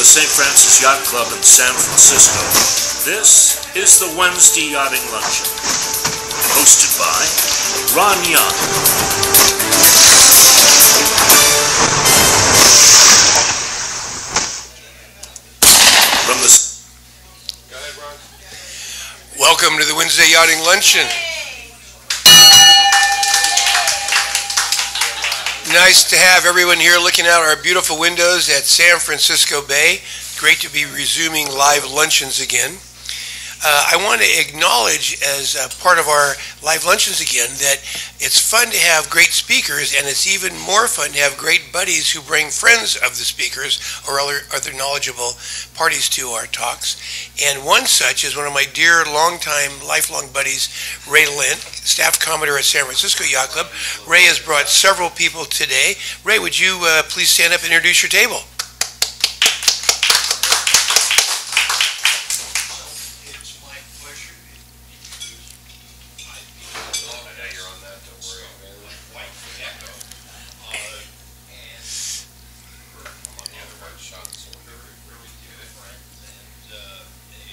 the St. Francis Yacht Club in San Francisco, this is the Wednesday Yachting Luncheon, hosted by Ron Young. From the Welcome to the Wednesday Yachting Luncheon. Nice to have everyone here looking out our beautiful windows at San Francisco Bay. Great to be resuming live luncheons again. Uh, I want to acknowledge, as part of our live luncheons again, that it's fun to have great speakers, and it's even more fun to have great buddies who bring friends of the speakers or other, other knowledgeable parties to our talks. And one such is one of my dear, longtime, lifelong buddies, Ray Lent, staff commodore at San Francisco Yacht Club. Ray has brought several people today. Ray, would you uh, please stand up and introduce your table? It's my pleasure to introduce my people. Now you're on that, don't worry. White echo. Uh, and I'm on the other right shot, so we're very, very good. And, uh, a,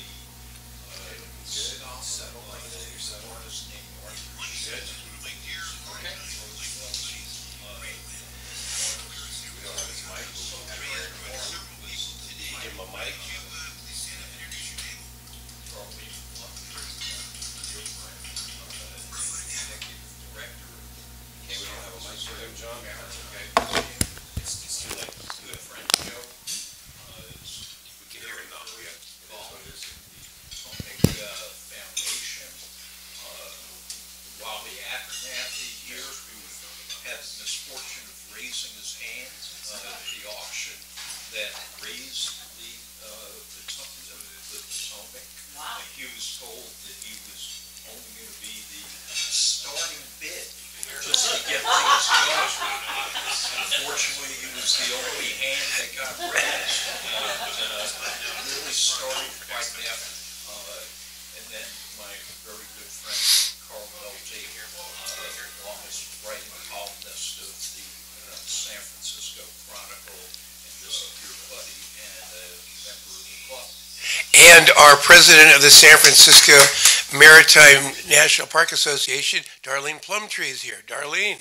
uh, sit-off, settle, like a settle artist named North. Good. Okay. Uh, we don't have his mic, we'll have Aaron Horn. Give him a mic. Okay, we don't have a mic for him, John, that's okay. It's, it's too late, it's too late, friend, Joe. Uh, it's- we can hear him now, we have, it is what it is. Potomac uh, Foundation, uh, while the aftermath of the year, had the misfortune of raising his hand uh, at the auction that raised the, uh, the Potomac. the Potomac. Wow. He was told that he was only to be the starting bid, just to get things going. Unfortunately, he was the only hand that got raised. And, uh, really started quite that. Uh, and then my very good friend Carl Nolte, uh, longest writing columnist of the uh, San Francisco Chronicle, and just a dear buddy and a member of the club. And our president of the San Francisco Maritime National Park Association, Darlene Plumtree is here. Darlene.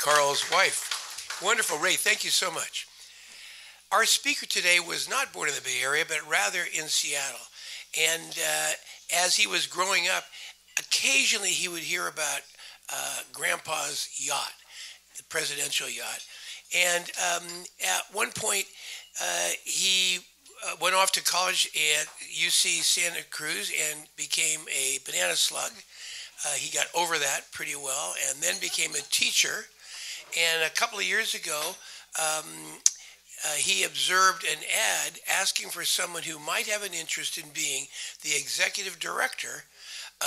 Carl's wife. Wonderful. Ray, thank you so much. Our speaker today was not born in the Bay Area, but rather in Seattle. And uh, as he was growing up, occasionally he would hear about uh, Grandpa's yacht, the presidential yacht. And um, at one point, uh, he uh, went off to college at UC Santa Cruz and became a banana slug. Uh, he got over that pretty well and then became a teacher. And a couple of years ago, um, uh, he observed an ad asking for someone who might have an interest in being the executive director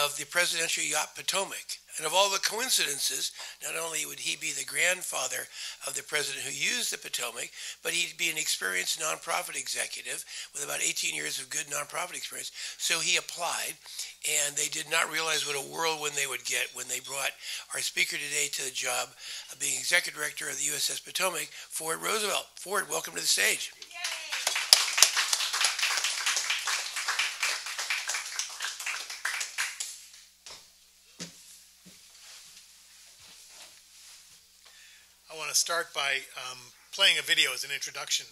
of the presidential yacht Potomac. And of all the coincidences, not only would he be the grandfather of the president who used the Potomac, but he'd be an experienced nonprofit executive with about 18 years of good nonprofit experience. So he applied, and they did not realize what a whirlwind they would get when they brought our speaker today to the job of being executive director of the USS Potomac, Ford Roosevelt. Ford, welcome to the stage. Want to start by um, playing a video as an introduction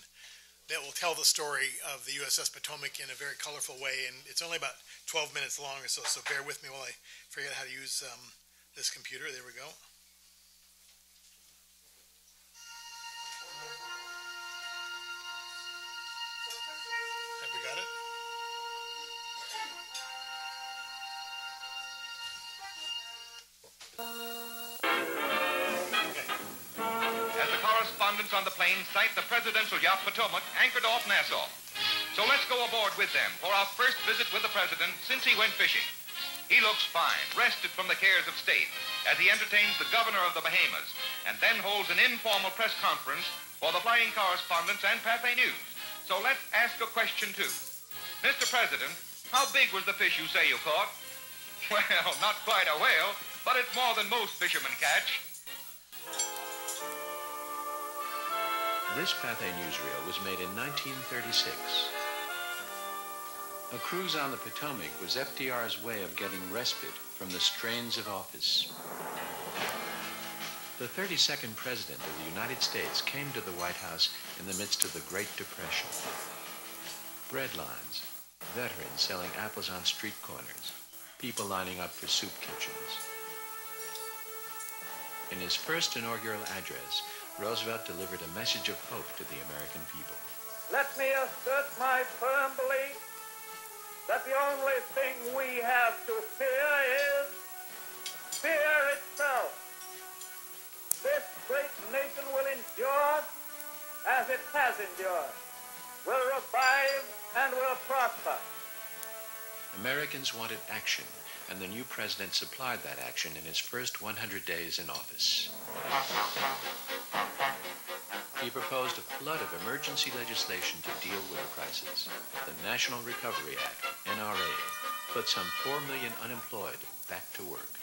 that will tell the story of the USS Potomac in a very colorful way. And it's only about 12 minutes long or so, so bear with me while I figure out how to use um, this computer. There we go. The the presidential yacht Potomac anchored off Nassau. So let's go aboard with them for our first visit with the president since he went fishing. He looks fine, rested from the cares of state, as he entertains the governor of the Bahamas, and then holds an informal press conference for the flying correspondents and Pathé News. So let's ask a question too. Mr. President, how big was the fish you say you caught? Well, not quite a whale, but it's more than most fishermen catch. This Pathé newsreel was made in 1936. A cruise on the Potomac was FDR's way of getting respite from the strains of office. The 32nd President of the United States came to the White House in the midst of the Great Depression. Bread lines, veterans selling apples on street corners, people lining up for soup kitchens. In his first inaugural address, Roosevelt delivered a message of hope to the American people. Let me assert my firm belief that the only thing we have to fear is fear itself. This great nation will endure as it has endured, will revive and will prosper. Americans wanted action, and the new president supplied that action in his first 100 days in office. He proposed a flood of emergency legislation to deal with the crisis. The National Recovery Act, NRA, put some 4 million unemployed back to work.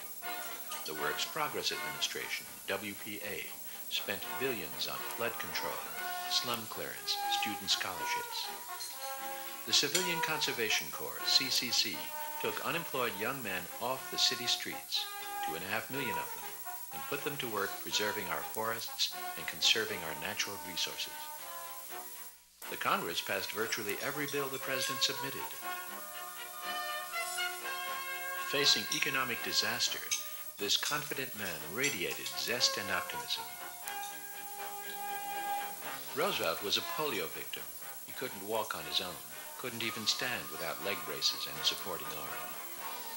The Works Progress Administration, WPA, spent billions on flood control, slum clearance, student scholarships. The Civilian Conservation Corps, CCC, took unemployed young men off the city streets, two and a half million of them and put them to work preserving our forests and conserving our natural resources. The Congress passed virtually every bill the President submitted. Facing economic disaster, this confident man radiated zest and optimism. Roosevelt was a polio victim. He couldn't walk on his own, couldn't even stand without leg braces and a supporting arm.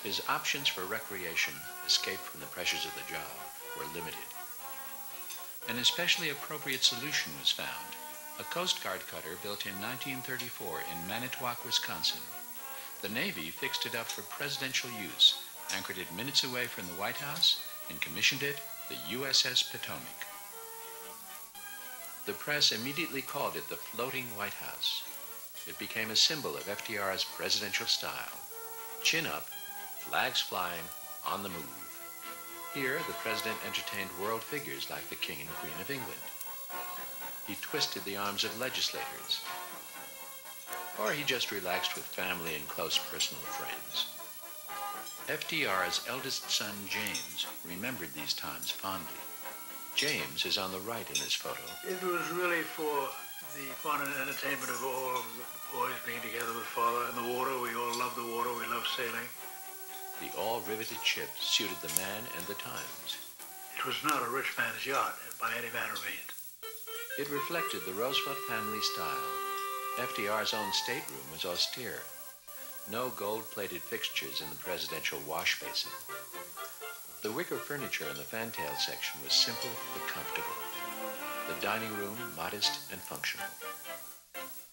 His options for recreation, escape from the pressures of the job, were limited. An especially appropriate solution was found. A Coast Guard cutter built in 1934 in Manitowoc, Wisconsin. The Navy fixed it up for presidential use, anchored it minutes away from the White House, and commissioned it the USS Potomac. The press immediately called it the Floating White House. It became a symbol of FDR's presidential style. Chin up, flags flying, on the move. Here, the president entertained world figures like the King and Queen of England. He twisted the arms of legislators. Or he just relaxed with family and close personal friends. FDR's eldest son, James, remembered these times fondly. James is on the right in this photo. It was really for the fun and entertainment of all of the boys being together with father in the water. We all love the water. We love sailing. The all-riveted ship suited the man and the times. It was not a rich man's yacht uh, by any manner of means. It reflected the Roosevelt family style. FDR's own stateroom was austere. No gold-plated fixtures in the presidential wash basin. The wicker furniture in the fantail section was simple but comfortable. The dining room modest and functional.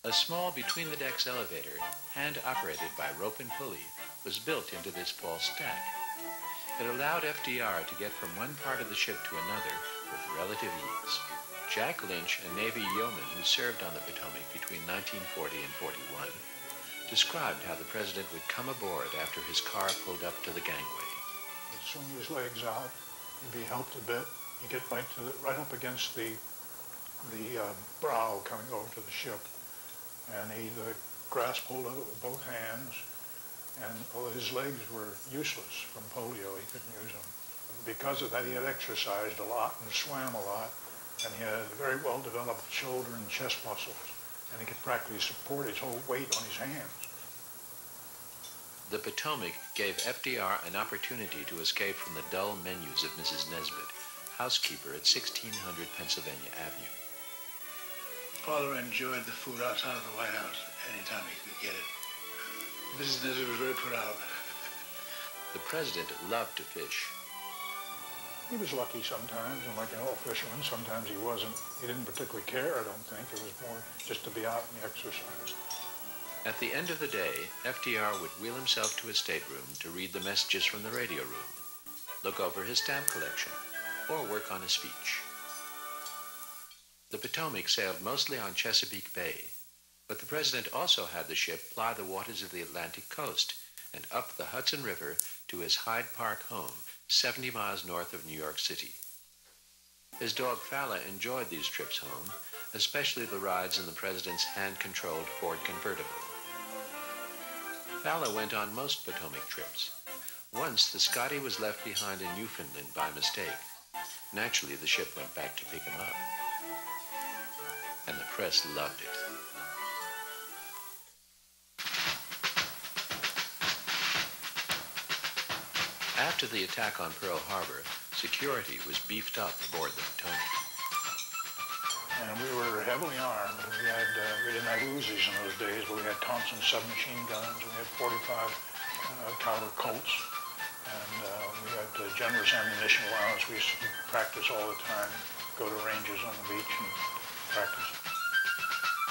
A small between-the-decks elevator, hand-operated by rope and pulley, was built into this false stack. It allowed FDR to get from one part of the ship to another with relative ease. Jack Lynch, a Navy yeoman who served on the Potomac between 1940 and 41, described how the president would come aboard after his car pulled up to the gangway. He'd swing his legs out, he'd be helped a bit, he'd get right to the, right up against the the uh, brow coming over to the ship, and uh, grasp hold of it with both hands, and his legs were useless from polio. He couldn't use them. Because of that, he had exercised a lot and swam a lot, and he had very well-developed shoulder and chest muscles, and he could practically support his whole weight on his hands. The Potomac gave FDR an opportunity to escape from the dull menus of Mrs. Nesbitt, housekeeper at 1600 Pennsylvania Avenue. Father enjoyed the food outside of the White House anytime he could get it. Mrs. Nesbitt was very put out. The president loved to fish. He was lucky sometimes, and like an old fisherman, sometimes he wasn't. He didn't particularly care, I don't think. It was more just to be out and exercise. At the end of the day, FDR would wheel himself to his stateroom to read the messages from the radio room, look over his stamp collection, or work on a speech. The Potomac sailed mostly on Chesapeake Bay, but the president also had the ship ply the waters of the Atlantic coast and up the Hudson River to his Hyde Park home, 70 miles north of New York City. His dog Fala enjoyed these trips home, especially the rides in the president's hand-controlled Ford convertible. Fala went on most Potomac trips. Once, the Scotty was left behind in Newfoundland by mistake. Naturally, the ship went back to pick him up. Press loved it. After the attack on Pearl Harbor, security was beefed up aboard the Potomac. And we were heavily armed. We had uh, we didn't have Uzis in those days, but we had Thompson submachine guns. We had 45 uh, caliber Colts, and uh, we had uh, generous ammunition allowance. We used to practice all the time, go to ranges on the beach and practice.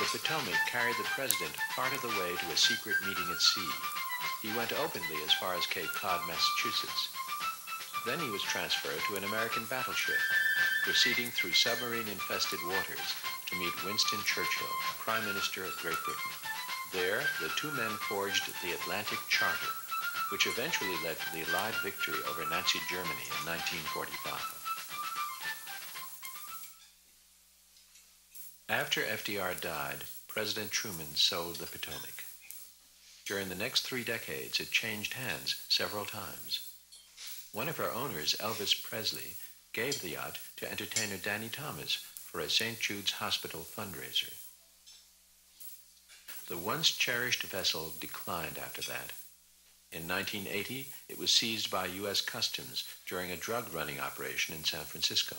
The Potomac carried the president part of the way to a secret meeting at sea. He went openly as far as Cape Cod, Massachusetts. Then he was transferred to an American battleship, proceeding through submarine-infested waters to meet Winston Churchill, Prime Minister of Great Britain. There, the two men forged the Atlantic Charter, which eventually led to the Allied victory over Nazi Germany in 1945. After FDR died, President Truman sold the Potomac. During the next three decades, it changed hands several times. One of her owners, Elvis Presley, gave the yacht to entertainer Danny Thomas for a St. Jude's Hospital fundraiser. The once cherished vessel declined after that. In 1980, it was seized by U.S. Customs during a drug running operation in San Francisco.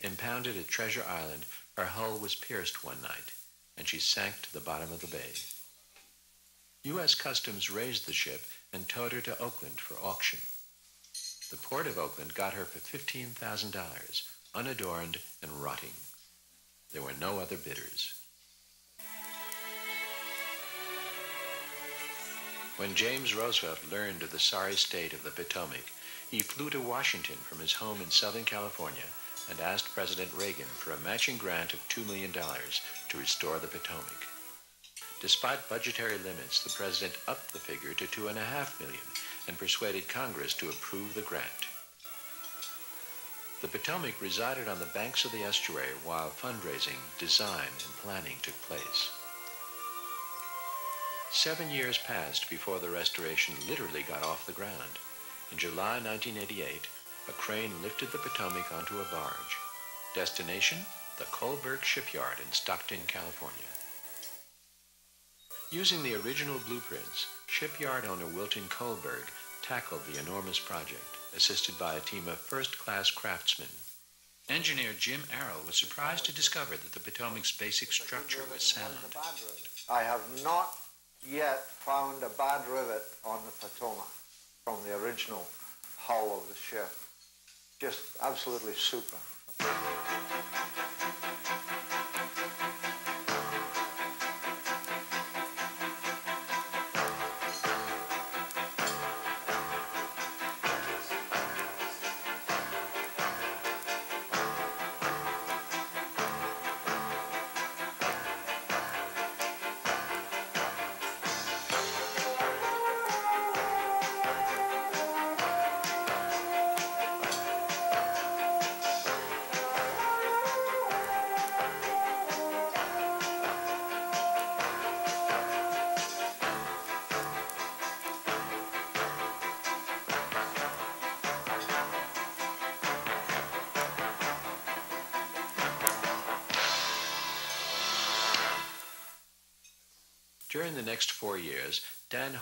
Impounded at Treasure Island, her hull was pierced one night, and she sank to the bottom of the bay. U.S. Customs raised the ship and towed her to Oakland for auction. The Port of Oakland got her for $15,000, unadorned and rotting. There were no other bidders. When James Roosevelt learned of the sorry state of the Potomac, he flew to Washington from his home in Southern California and asked President Reagan for a matching grant of $2 million to restore the Potomac. Despite budgetary limits, the president upped the figure to 2.5 million and persuaded Congress to approve the grant. The Potomac resided on the banks of the estuary while fundraising, design, and planning took place. Seven years passed before the restoration literally got off the ground. In July 1988, a crane lifted the Potomac onto a barge. Destination? The Colberg Shipyard in Stockton, California. Using the original blueprints, shipyard owner Wilton Colberg tackled the enormous project, assisted by a team of first-class craftsmen. Engineer Jim Arrow was surprised to discover that the Potomac's basic structure was sound. I have not yet found a bad rivet on the Potomac from the original hull of the ship. Just absolutely super.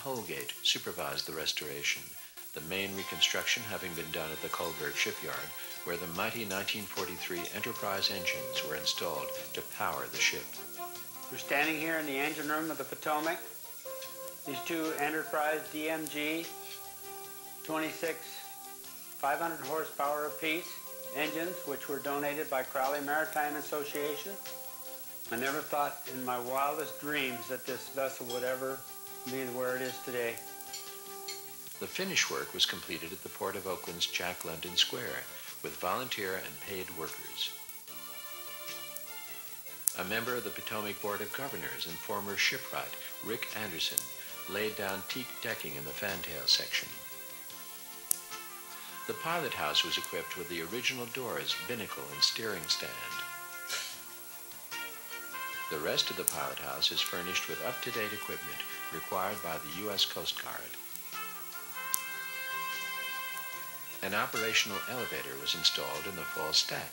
Holgate supervised the restoration, the main reconstruction having been done at the Colberg shipyard, where the mighty 1943 Enterprise engines were installed to power the ship. We're standing here in the engine room of the Potomac. These two Enterprise DMG 26 500 horsepower apiece engines, which were donated by Crowley Maritime Association. I never thought in my wildest dreams that this vessel would ever be where it is today. The finish work was completed at the Port of Oakland's Jack London Square with volunteer and paid workers. A member of the Potomac Board of Governors and former shipwright, Rick Anderson, laid down teak decking in the fantail section. The pilot house was equipped with the original doors, binnacle, and steering stand. The rest of the pilot house is furnished with up-to-date equipment required by the U.S. Coast Guard. An operational elevator was installed in the false stack.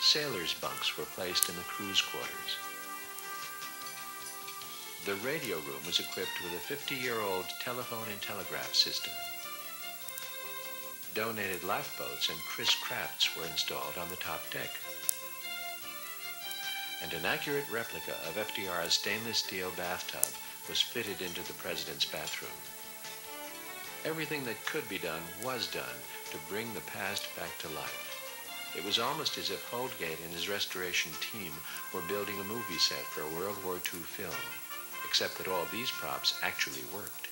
Sailors' bunks were placed in the crew's quarters. The radio room was equipped with a 50-year-old telephone and telegraph system. Donated lifeboats and Chris Crafts were installed on the top deck. And an accurate replica of FDR's stainless steel bathtub was fitted into the president's bathroom. Everything that could be done was done to bring the past back to life. It was almost as if Holdgate and his restoration team were building a movie set for a World War II film, except that all these props actually worked.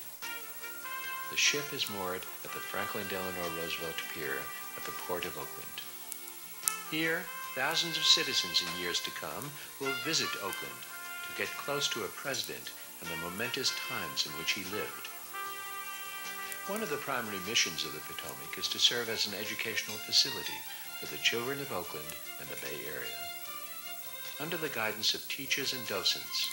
The ship is moored at the Franklin Delano Roosevelt Pier at the Port of Oakland. Here, thousands of citizens in years to come will visit Oakland to get close to a president and the momentous times in which he lived. One of the primary missions of the Potomac is to serve as an educational facility for the children of Oakland and the Bay Area. Under the guidance of teachers and docents,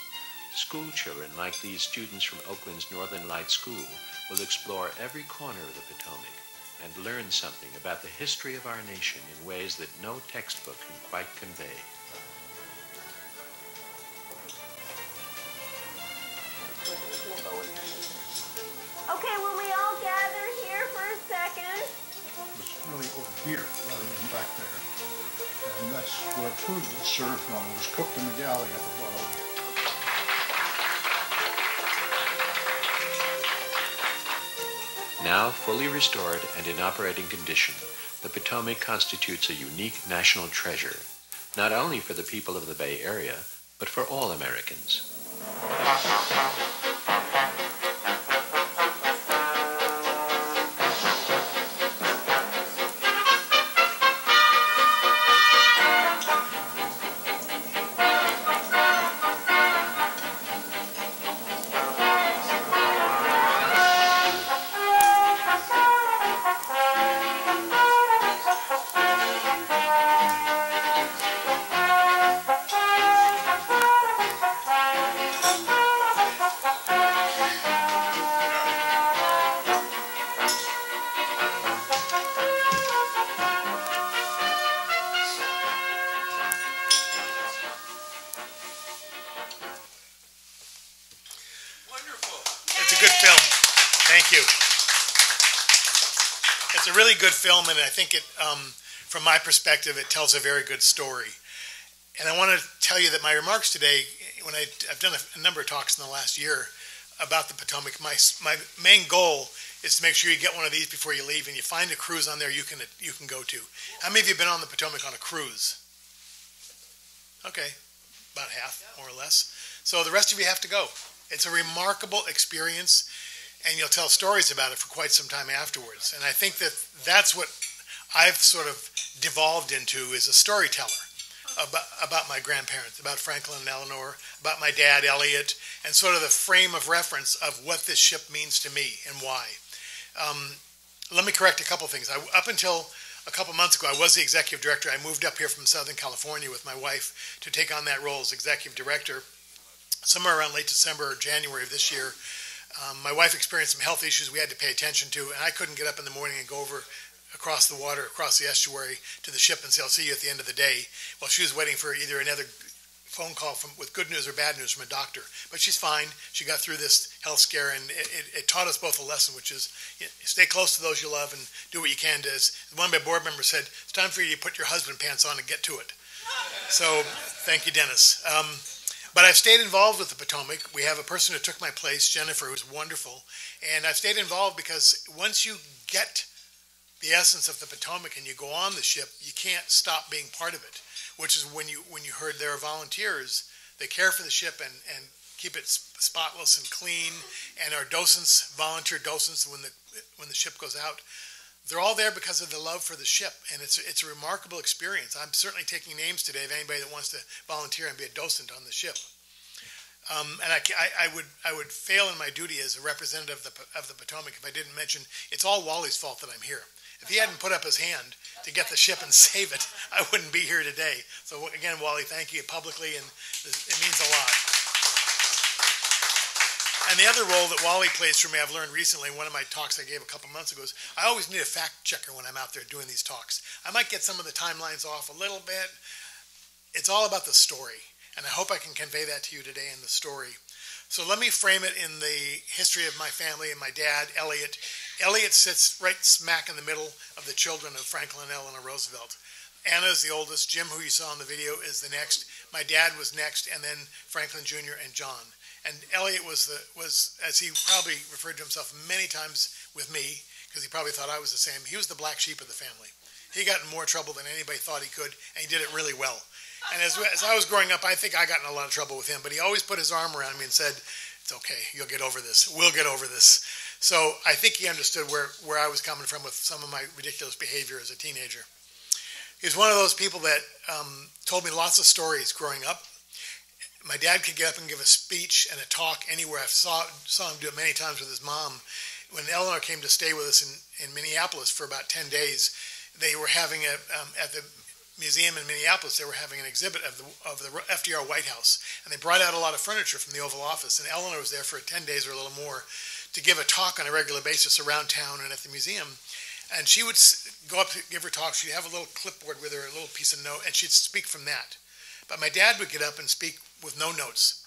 school children like these students from Oakland's Northern Light School will explore every corner of the Potomac and learn something about the history of our nation in ways that no textbook can quite convey. Okay, will we all gather here for a second? was really over here rather than back there. And that's where food was served from. It was cooked in the galley up above. Now fully restored and in operating condition, the Potomac constitutes a unique national treasure, not only for the people of the Bay Area, but for all Americans. From my perspective, it tells a very good story. And I want to tell you that my remarks today, when I, I've done a, a number of talks in the last year about the Potomac, my, my main goal is to make sure you get one of these before you leave, and you find a cruise on there you can you can go to. How many of you have been on the Potomac on a cruise? Okay, about half, more or less. So the rest of you have to go. It's a remarkable experience, and you'll tell stories about it for quite some time afterwards. And I think that that's what I've sort of devolved into is a storyteller about, about my grandparents, about Franklin and Eleanor, about my dad, Elliott, and sort of the frame of reference of what this ship means to me and why. Um, let me correct a couple things. I, up until a couple months ago, I was the executive director. I moved up here from Southern California with my wife to take on that role as executive director somewhere around late December or January of this year. Um, my wife experienced some health issues we had to pay attention to, and I couldn't get up in the morning and go over across the water, across the estuary to the ship and say, I'll see you at the end of the day, while she was waiting for either another phone call from with good news or bad news from a doctor. But she's fine. She got through this health scare, and it, it, it taught us both a lesson, which is you know, stay close to those you love and do what you can to. As one of my board members said, it's time for you to put your husband pants on and get to it. So thank you, Dennis. Um, but I've stayed involved with the Potomac. We have a person who took my place, Jennifer, who's wonderful. And I've stayed involved because once you get the essence of the Potomac and you go on the ship, you can't stop being part of it. Which is when you when you heard there are volunteers, they care for the ship and, and keep it spotless and clean. And our docents, volunteer docents, when the when the ship goes out, they're all there because of the love for the ship, and it's it's a remarkable experience. I'm certainly taking names today of anybody that wants to volunteer and be a docent on the ship. Um, and I, I, I, would I would fail in my duty as a representative of the, of the Potomac if I didn't mention it's all Wally's fault that I'm here. If he hadn't put up his hand to get the ship and save it, I wouldn't be here today. So again, Wally, thank you publicly, and it means a lot. And the other role that Wally plays for me, I've learned recently, in one of my talks I gave a couple months ago, is I always need a fact checker when I'm out there doing these talks. I might get some of the timelines off a little bit. It's all about the story. And I hope I can convey that to you today in the story. So let me frame it in the history of my family and my dad, Elliott. Elliott sits right smack in the middle of the children of Franklin and Eleanor Roosevelt. Anna is the oldest. Jim, who you saw in the video, is the next. My dad was next, and then Franklin Jr. and John. And Elliott was the was as he probably referred to himself many times with me because he probably thought I was the same. He was the black sheep of the family. He got in more trouble than anybody thought he could, and he did it really well. And as, as I was growing up, I think I got in a lot of trouble with him, but he always put his arm around me and said, "It's okay. You'll get over this. We'll get over this." So I think he understood where where I was coming from with some of my ridiculous behavior as a teenager. He's one of those people that um, told me lots of stories growing up my dad could get up and give a speech and a talk anywhere. I saw, saw him do it many times with his mom. When Eleanor came to stay with us in, in Minneapolis for about 10 days, they were having a, um, at the museum in Minneapolis, they were having an exhibit of the, of the FDR White House. And they brought out a lot of furniture from the Oval Office. And Eleanor was there for 10 days or a little more to give a talk on a regular basis around town and at the museum. And she would go up to give her talk. She'd have a little clipboard with her, a little piece of note, and she'd speak from that. But my dad would get up and speak with no notes.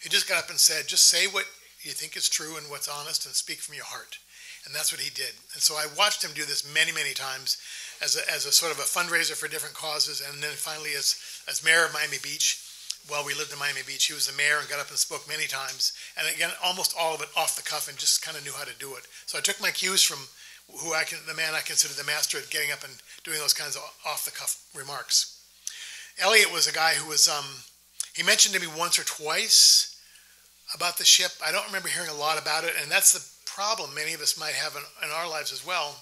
He just got up and said, just say what you think is true and what's honest and speak from your heart. And that's what he did. And so I watched him do this many, many times as a, as a sort of a fundraiser for different causes. And then finally, as, as mayor of Miami Beach, while we lived in Miami Beach, he was the mayor and got up and spoke many times. And again, almost all of it off the cuff and just kind of knew how to do it. So I took my cues from who I can, the man I consider the master at getting up and doing those kinds of off the cuff remarks. Elliott was a guy who was, um, he mentioned to me once or twice about the ship. I don't remember hearing a lot about it, and that's the problem many of us might have in, in our lives as well.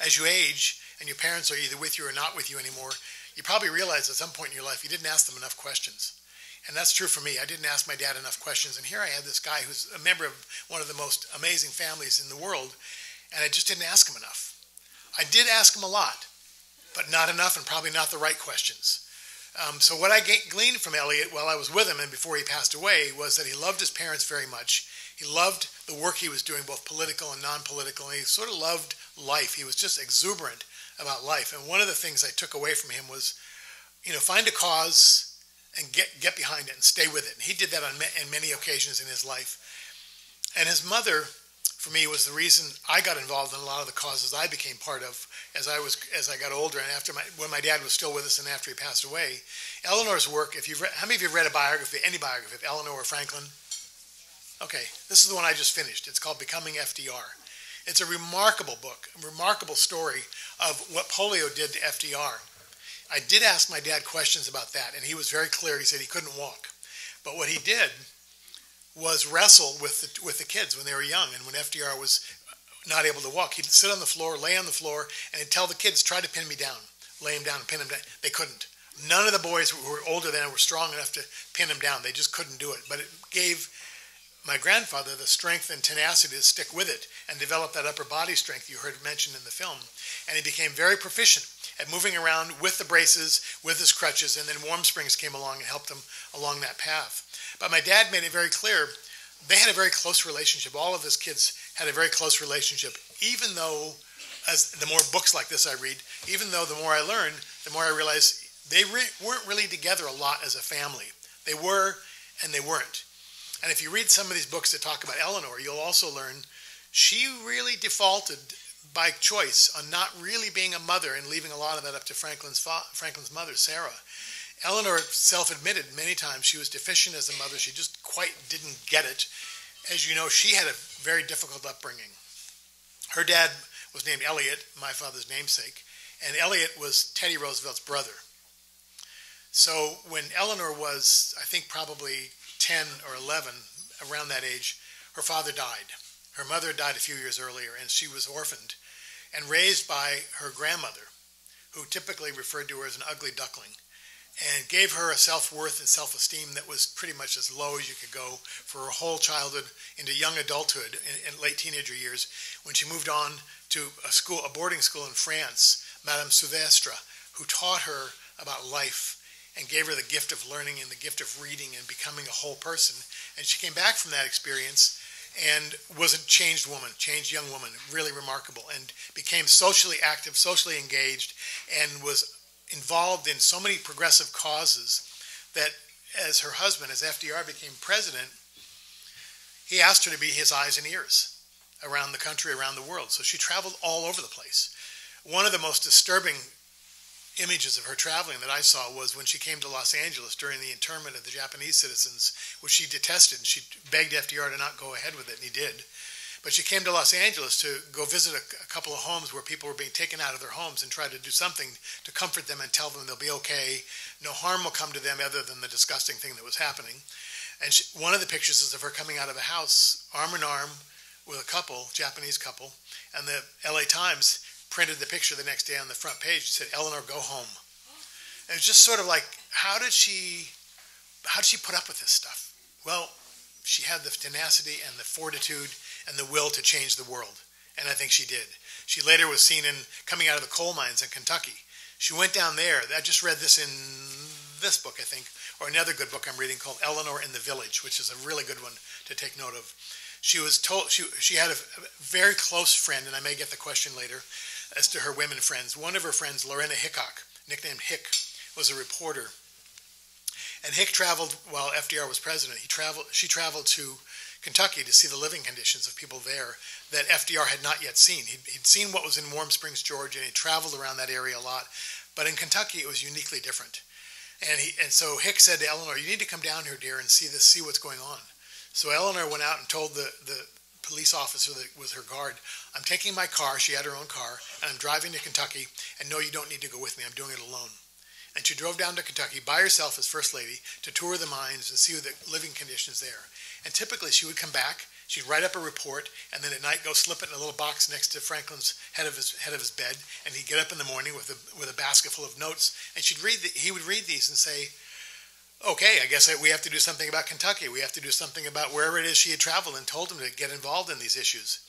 As you age and your parents are either with you or not with you anymore, you probably realize at some point in your life you didn't ask them enough questions. And that's true for me. I didn't ask my dad enough questions. And here I had this guy who's a member of one of the most amazing families in the world, and I just didn't ask him enough. I did ask him a lot, but not enough and probably not the right questions. Um, so what I gleaned from Elliott while I was with him and before he passed away was that he loved his parents very much. He loved the work he was doing, both political and non-political, and he sort of loved life. He was just exuberant about life. And one of the things I took away from him was, you know, find a cause and get get behind it and stay with it. And he did that on in many occasions in his life. And his mother for me was the reason I got involved in a lot of the causes I became part of as I was as I got older and after my when my dad was still with us and after he passed away. Eleanor's work, if you've read, how many of you have read a biography, any biography of Eleanor or Franklin? Okay, this is the one I just finished. It's called Becoming FDR. It's a remarkable book, a remarkable story of what polio did to FDR. I did ask my dad questions about that, and he was very clear. He said he couldn't walk. But what he did was wrestle with the, with the kids when they were young. And when FDR was not able to walk, he'd sit on the floor, lay on the floor, and he'd tell the kids, try to pin me down. Lay him down and pin him down. They couldn't. None of the boys who were older than him were strong enough to pin him down. They just couldn't do it. But it gave my grandfather the strength and tenacity to stick with it and develop that upper body strength you heard mentioned in the film. And he became very proficient at moving around with the braces, with his crutches, and then Warm Springs came along and helped him along that path. But my dad made it very clear they had a very close relationship. All of his kids had a very close relationship, even though, as the more books like this I read, even though the more I learn, the more I realize they re- weren't really together a lot as a family. They were and they weren't. And if you read some of these books that talk about Eleanor, you'll also learn she really defaulted by choice on not really being a mother and leaving a lot of that up to Franklin's fa- Franklin's mother, Sarah. Eleanor self admitted many times she was deficient as a mother. She just quite didn't get it. As you know, she had a very difficult upbringing. Her dad was named Elliott, my father's namesake, and Elliott was Teddy Roosevelt's brother. So when Eleanor was, I think, probably 10 or 11, around that age, her father died. Her mother died a few years earlier, and she was orphaned and raised by her grandmother, who typically referred to her as an ugly duckling and gave her a self-worth and self-esteem that was pretty much as low as you could go for her whole childhood into young adulthood and, late teenager years when she moved on to a school, a boarding school in France, Madame Souvestre, who taught her about life and gave her the gift of learning and the gift of reading and becoming a whole person. And she came back from that experience and was a changed woman, changed young woman, really remarkable, and became socially active, socially engaged, and was involved in so many progressive causes that as her husband, as FDR became president, he asked her to be his eyes and ears around the country, around the world. So she traveled all over the place. One of the most disturbing images of her traveling that I saw was when she came to Los Angeles during the internment of the Japanese citizens, which she detested. And she begged FDR to not go ahead with it, and he did. But she came to Los Angeles to go visit a, a, couple of homes where people were being taken out of their homes and try to do something to comfort them and tell them they'll be okay. No harm will come to them other than the disgusting thing that was happening. And she, one of the pictures is of her coming out of a house, arm in arm, with a couple, Japanese couple. And the LA Times printed the picture the next day on the front page. It said, Eleanor, go home. And it's just sort of like, how did she, how did she put up with this stuff? Well, she had the tenacity and the fortitude and the will to change the world. And I think she did. She later was seen in coming out of the coal mines in Kentucky. She went down there. I just read this in this book, I think, or another good book I'm reading called Eleanor in the Village, which is a really good one to take note of. She was told she she had a, a very close friend, and I may get the question later as to her women friends. One of her friends, Lorena Hickok, nicknamed Hick, was a reporter. And Hick traveled while FDR was president. He traveled, she traveled to Kentucky to see the living conditions of people there that FDR had not yet seen. He'd, he'd seen what was in Warm Springs, Georgia, and he traveled around that area a lot. But in Kentucky, it was uniquely different. And, he, and so Hick said to Eleanor, "You need to come down here, dear, and see this, see what's going on." So Eleanor went out and told the, the police officer that was her guard, I'm taking my car, she had her own car, and I'm driving to Kentucky, and no, you don't need to go with me, I'm doing it alone. And she drove down to Kentucky by herself as First Lady to tour the mines and see the living conditions there. And typically she would come back, she'd write up a report, and then at night go slip it in a little box next to Franklin's head of his head of his bed, and he'd get up in the morning with a with a basket full of notes, and she'd read the, he would read these and say, okay, I guess we have to do something about Kentucky. We have to do something about wherever it is she had traveled and told him to get involved in these issues.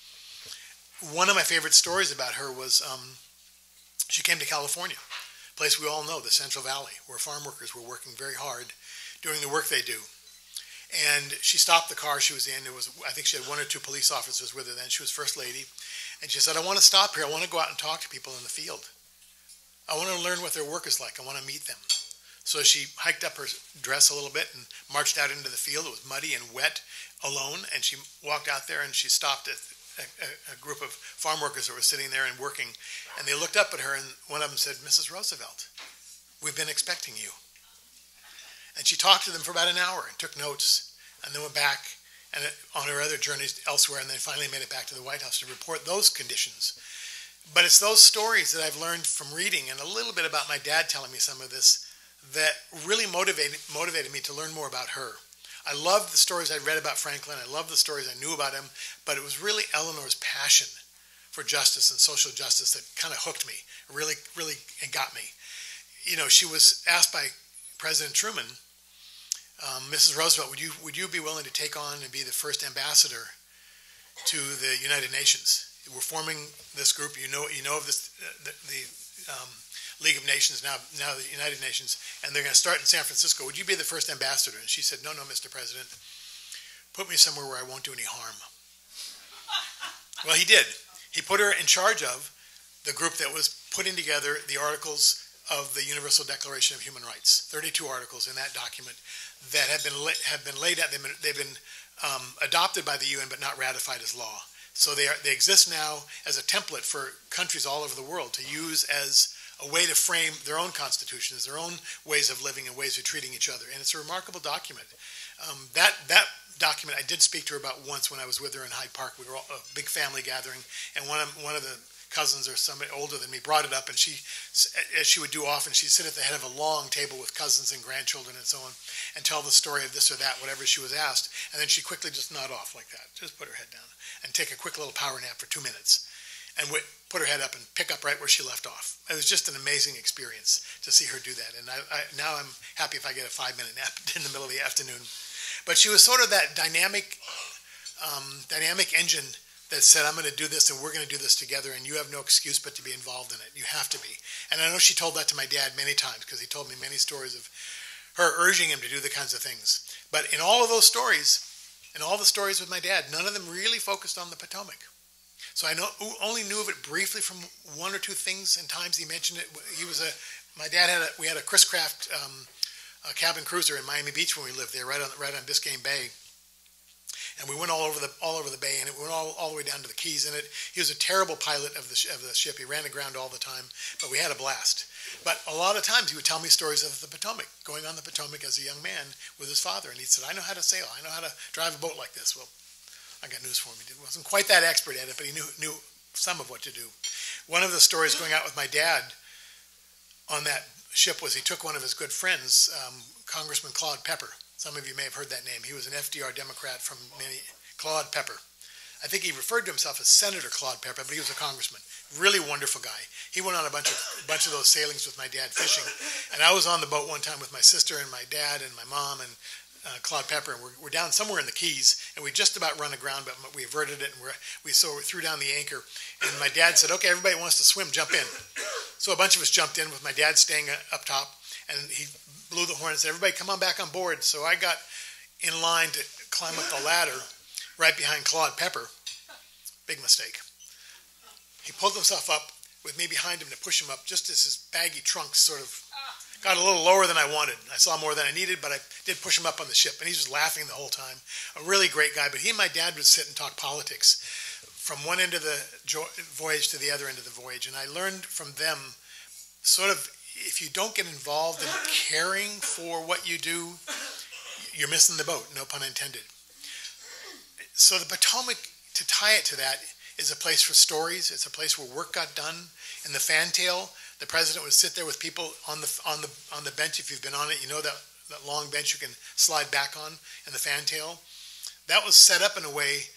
One of my favorite stories about her was um, she came to California, a place we all know, the Central Valley, where farm workers were working very hard doing the work they do. And she stopped the car she was in. It was, I think she had one or two police officers with her then. She was first lady. And she said, I want to stop here. I want to go out and talk to people in the field. I want to learn what their work is like. I want to meet them. So she hiked up her dress a little bit and marched out into the field. It was muddy and wet alone. And she walked out there and she stopped at a, a, group of farm workers that were sitting there and working. And they looked up at her and one of them said, Mrs. Roosevelt, we've been expecting you. And she talked to them for about an hour and took notes and then went back and on her other journeys elsewhere and then finally made it back to the White House to report those conditions. But it's those stories that I've learned from reading and a little bit about my dad telling me some of this that really motivated, motivated me to learn more about her. I loved the stories I read about Franklin. I loved the stories I knew about him, but it was really Eleanor's passion for justice and social justice that kind of hooked me, really, really and got me. You know, she was asked by President Truman, um, Mrs. Roosevelt, would you would you be willing to take on and be the first ambassador to the United Nations? We're forming this group. You know, you know of this uh, the, the um, League of Nations, now, now the United Nations, and they're going to start in San Francisco. Would you be the first ambassador? And she said, No, no, Mr. President. Put me somewhere where I won't do any harm. well, he did. He put her in charge of the group that was putting together the articles of the Universal Declaration of Human Rights. 32 articles in that document that have been have been laid out. They've been, they've been um, adopted by the UN but not ratified as law. So they are, they exist now as a template for countries all over the world to use as a way to frame their own constitutions, their own ways of living and ways of treating each other. And it's a remarkable document. Um, that that document I did speak to her about once when I was with her in Hyde Park. We were all, a big family gathering, and one of one of the cousins or somebody older than me brought it up, and she, as she would do often, she'd sit at the head of a long table with cousins and grandchildren and so on, and tell the story of this or that, whatever she was asked, and then she quickly just nod off like that, just put her head down, and take a quick little power nap for two minutes, and put her head up and pick up right where she left off. It was just an amazing experience to see her do that. And I, I, now I'm happy if I get a five minute nap in the middle of the afternoon. But she was sort of that dynamic, um, dynamic engine that said, I'm going to do this and we're going to do this together and you have no excuse but to be involved in it. You have to be. And I know she told that to my dad many times because he told me many stories of her urging him to do the kinds of things. But in all of those stories, in all the stories with my dad, none of them really focused on the Potomac. So I know, only knew of it briefly from one or two things and times he mentioned it. He was a, my dad had a, we had a Chris Craft um, a cabin cruiser in Miami Beach when we lived there, right on, right on Biscayne Bay and we went all over the all over the bay, and it went all, all the way down to the Keys. And it, he was a terrible pilot of the of the ship. He ran aground all the time, but we had a blast. But a lot of times he would tell me stories of the Potomac, going on the Potomac as a young man with his father, and he said, "I know how to sail. I know how to drive a boat like this." Well, I got news for him. He wasn't quite that expert at it, but he knew knew some of what to do. One of the stories going out with my dad on that ship was he took one of his good friends, um, Congressman Claude Pepper some of you may have heard that name. He was an FDR Democrat from many, Claude Pepper. I think he referred to himself as Senator Claude Pepper, but he was a congressman. Really wonderful guy. He went on a bunch of a bunch of those sailings with my dad fishing, and I was on the boat one time with my sister and my dad and my mom and uh, Claude Pepper, and we're, we're down somewhere in the Keys, and we just about run aground, but we averted it, and we're, we so threw down the anchor, and my dad said, "Okay, everybody wants to swim, jump in." So a bunch of us jumped in with my dad staying up top, and he blew the horn and said, Everybody come on back on board. So I got in line to climb up the ladder right behind Claude Pepper. Big mistake. He pulled himself up with me behind him to push him up just as his baggy trunk sort of got a little lower than I wanted. I saw more than I needed, but I did push him up on the ship. And he's just laughing the whole time. A really great guy. But he and my dad would sit and talk politics from one end of the voyage to the other end of the voyage. And I learned from them sort of if you don't get involved in caring for what you do, you're missing the boat, no pun intended. So the Potomac, to tie it to that, is a place for stories. It's a place where work got done. In the fantail, the president would sit there with people on the on the on the bench. If you've been on it, you know that that long bench you can slide back on and the fantail. That was set up in a way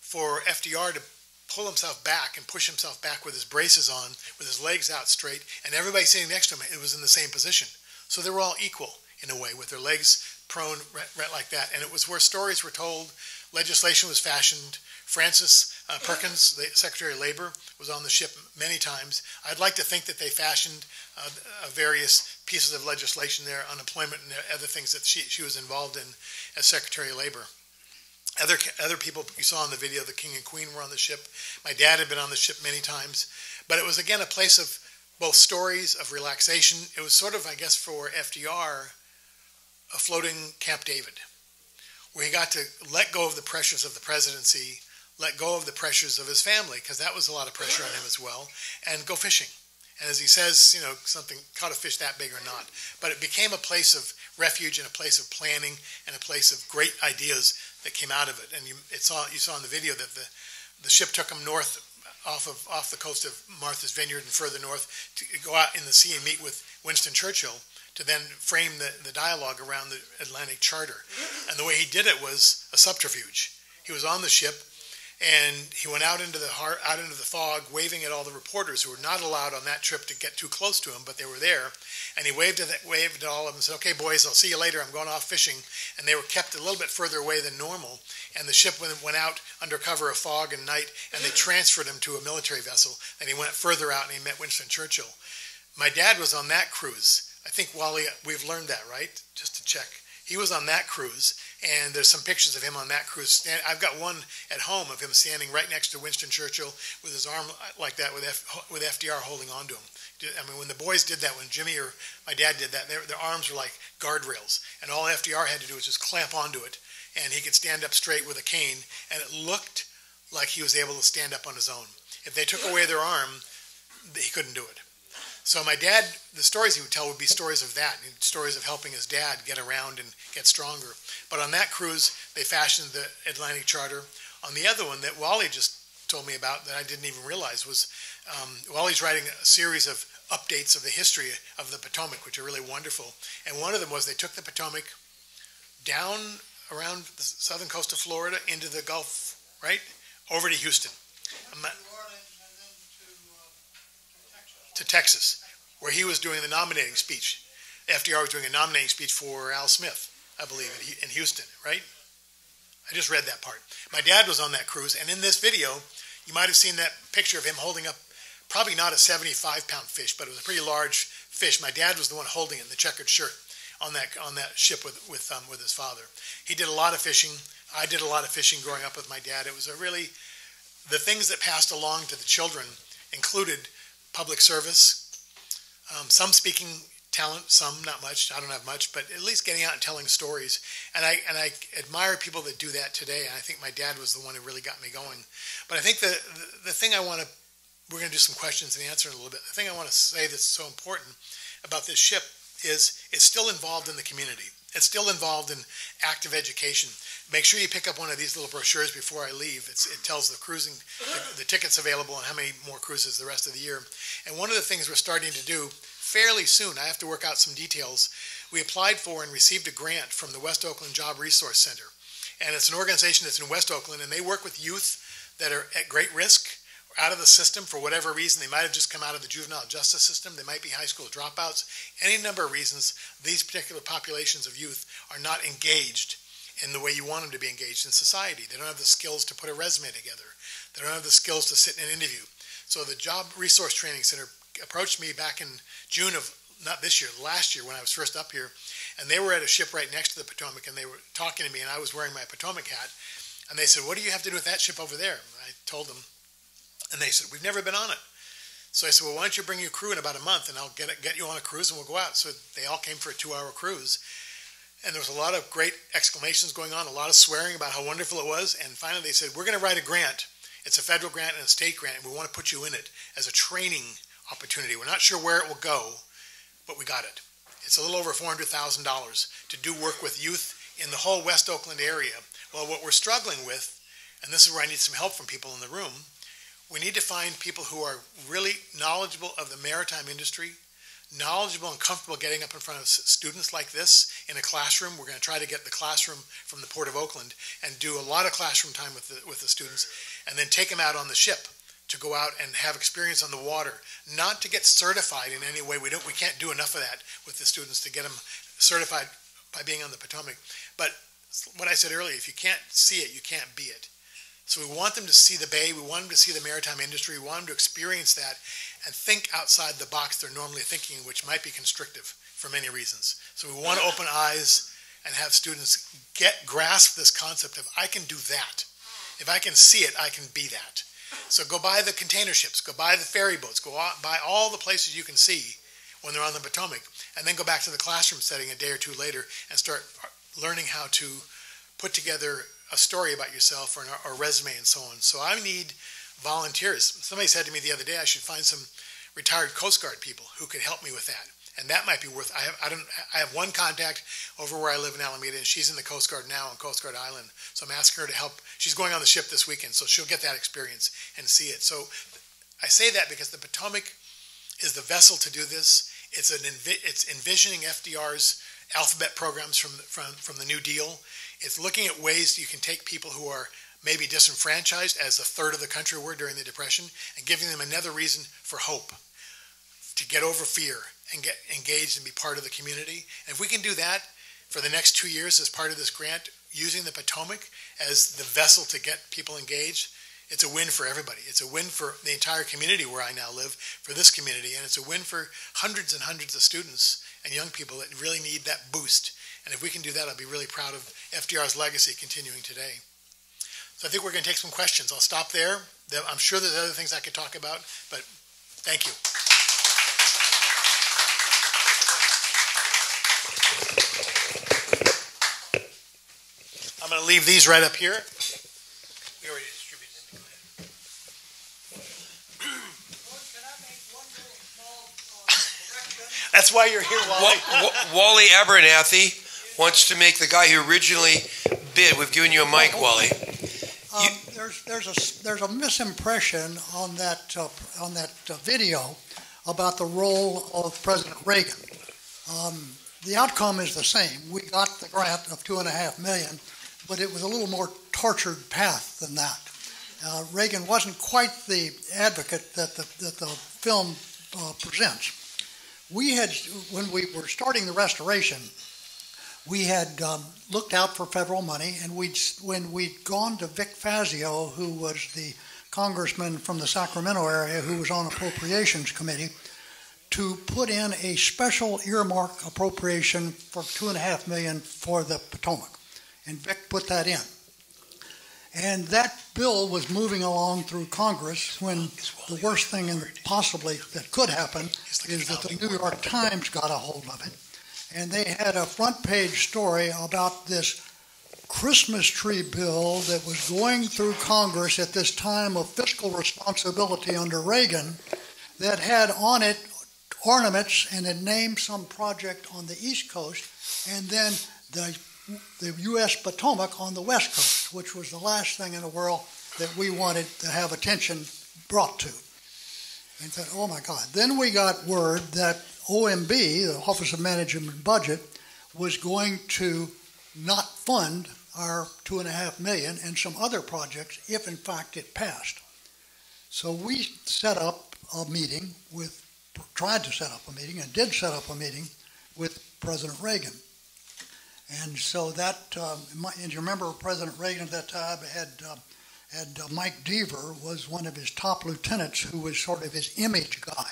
for FDR to pull himself back and push himself back with his braces on, with his legs out straight, and everybody sitting next to him it was in the same position. So they were all equal in a way, with their legs prone right, right like that. And it was where stories were told, legislation was fashioned. Frances uh, Perkins, the Secretary of Labor, was on the ship many times. I'd like to think that they fashioned uh, uh, various pieces of legislation there, unemployment and other things that she, she was involved in as Secretary of Labor. Other other people you saw in the video, the king and queen were on the ship. My dad had been on the ship many times, but it was again a place of both stories of relaxation. It was sort of, I guess, for FDR, a floating Camp David, where he got to let go of the pressures of the presidency, let go of the pressures of his family, because that was a lot of pressure on him as well, and go fishing. And as he says, you know, something caught a fish that big or not. But it became a place of refuge and a place of planning and a place of great ideas that came out of it. And you, it saw, you saw in the video that the, the ship took him north off of off the coast of Martha's Vineyard and further north to go out in the sea and meet with Winston Churchill to then frame the, the dialogue around the Atlantic Charter. And the way he did it was a subterfuge. He was on the ship and he went out into the out into the fog, waving at all the reporters who were not allowed on that trip to get too close to him, but they were there. And he waved at, waved at all of them and said, "Okay, boys, I'll see you later. I'm going off fishing." And they were kept a little bit further away than normal. And the ship went, went out under cover of fog and night, and they transferred him to a military vessel. And he went further out, and he met Winston Churchill. My dad was on that cruise. I think Wally, we've learned that, right? Just to check. He was on that cruise, and there's some pictures of him on that cruise. Stand, I've got one at home of him standing right next to Winston Churchill with his arm like that, with F, with FDR holding onto him. I mean, when the boys did that, when Jimmy or my dad did that, their, their arms were like guardrails, and all FDR had to do was just clamp onto it, and he could stand up straight with a cane, and it looked like he was able to stand up on his own. If they took away their arm, he couldn't do it. So my dad, the stories he would tell would be stories of that, and stories of helping his dad get around and get stronger. But on that cruise, they fashioned the Atlantic Charter. On the other one that Wally just told me about that I didn't even realize was um, Wally's writing a series of updates of the history of the Potomac, which are really wonderful. And one of them was they took the Potomac down around the southern coast of Florida into the Gulf, right, over to Houston. to Texas, where he was doing the nominating speech. FDR was doing a nominating speech for Al Smith, I believe, in Houston, right? I just read that part. My dad was on that cruise, and in this video, you might have seen that picture of him holding up probably not a 75 pound fish, but it was a pretty large fish. My dad was the one holding it in the checkered shirt on that on that ship with with um, with his father. He did a lot of fishing. I did a lot of fishing growing up with my dad. It was a really the things that passed along to the children included public service, um, some speaking talent, some not much. I don't have much, but at least getting out and telling stories. And I and I admire people that do that today. And I think my dad was the one who really got me going. But I think the the, the thing I want to we're going to do some questions and answer in a little bit. The thing I want to say that's so important about this ship is it's still involved in the community. It's still involved in active education. Make sure you pick up one of these little brochures before I leave. It's, it tells the cruising, the, the tickets available, and how many more cruises the rest of the year. And one of the things we're starting to do fairly soon, I have to work out some details. We applied for and received a grant from the West Oakland Job Resource Center. And it's an organization that's in West Oakland, and they work with youth that are at great risk out of the system for whatever reason. They might have just come out of the juvenile justice system. They might be high school dropouts. Any number of reasons, these particular populations of youth are not engaged in the way you want them to be engaged in society. They don't have the skills to put a resume together. They don't have the skills to sit in an interview. So the Job Resource Training Center approached me back in June of not this year, last year when I was first up here, and they were at a ship right next to the Potomac, and they were talking to me, and I was wearing my Potomac hat, and they said, "What do you have to do with that ship over there?" I told them, and they said, "We've never been on it." So I said, "Well, why don't you bring your crew in about a month, and I'll get get you on a cruise, and we'll go out." So they all came for a two-hour cruise, and there was a lot of great exclamations going on, a lot of swearing about how wonderful it was, and finally they said, "We're going to write a grant. It's a federal grant and a state grant, and we want to put you in it as a training opportunity. We're not sure where it will go, but we got it. It's a little over $400,000 to do work with youth in the whole West Oakland area. Well, what we're struggling with, and this is where I need some help from people in the room, we need to find people who are really knowledgeable of the maritime industry, knowledgeable and comfortable getting up in front of students like this in a classroom. We're going to try to get the classroom from the Port of Oakland and do a lot of classroom time with the, with the students and then take them out on the ship to go out and have experience on the water, not to get certified in any way. We don't, we can't do enough of that with the students to get them certified by being on the Potomac. But what I said earlier, if you can't see it, you can't be it. So we want them to see the bay, we want them to see the maritime industry, we want them to experience that and think outside the box they're normally thinking, which might be constrictive for many reasons. So we want to open eyes and have students get grasp this concept of I can do that. If I can see it, I can be that. So go buy the container ships, go buy the ferry boats, go buy all the places you can see when they're on the Potomac, and then go back to the classroom setting a day or two later and start learning how to put together a story about yourself or a resume and so on. So I need volunteers. Somebody said to me the other day I should find some retired Coast Guard people who could help me with that and that might be worth. I have I don't I have one contact over where I live in Alameda, and she's in the Coast Guard now on Coast Guard Island. So I'm asking her to help. She's going on the ship this weekend, so she'll get that experience and see it. So I say that because the Potomac is the vessel to do this. It's an it's envisioning FDR's alphabet programs from from from the New Deal. It's looking at ways you can take people who are maybe disenfranchised, as a third of the country were during the Depression, and giving them another reason for hope to get over fear and get engaged and be part of the community. And if we can do that for the next two years as part of this grant, using the Potomac as the vessel to get people engaged, it's a win for everybody. It's a win for the entire community where I now live, for this community, and it's a win for hundreds and hundreds of students and young people that really need that boost. And if we can do that, I'll be really proud of FDR's legacy continuing today. So I think we're going to take some questions. I'll stop there. I'm sure there's other things I could talk about, but thank you. I'm to leave these right up here. We already distributed them. That's why you're here, Wally. Wally Abernathy wants to make the guy who originally bid. We've given you a mic, Wally. Um, there's there's a there's a misimpression on that uh, on that uh, video about the role of President Reagan. Um, the outcome is the same. We got the grant of two and a half million, but it was a little more tortured path than that. Uh, Reagan wasn't quite the advocate that the, that the film uh, presents. We had, when we were starting the restoration, we had um, looked out for federal money, and we'd when we'd gone to Vic Fazio, who was the congressman from the Sacramento area who was on appropriations committee, to put in a special earmark appropriation for two and a half million for the Potomac, and Vic put that in. And that bill was moving along through Congress when the worst thing in possibly that could happen is that the New York Times got a hold of it. And they had a front page story about this Christmas tree bill that was going through Congress at this time of fiscal responsibility under Reagan that had on it ornaments and had named some project on the East Coast and then the the U.S. Potomac on the West Coast, which was the last thing in the world that we wanted to have attention brought to. And said, oh my God. Then we got word that OMB, the Office of Management and Budget, was going to not fund our two and a half million and some other projects if in fact it passed. So we set up a meeting with, tried to set up a meeting and did set up a meeting with President Reagan. And so that, um, and you remember President Reagan at that time had, uh, had uh, Mike Deaver was one of his top lieutenants who was sort of his image guy.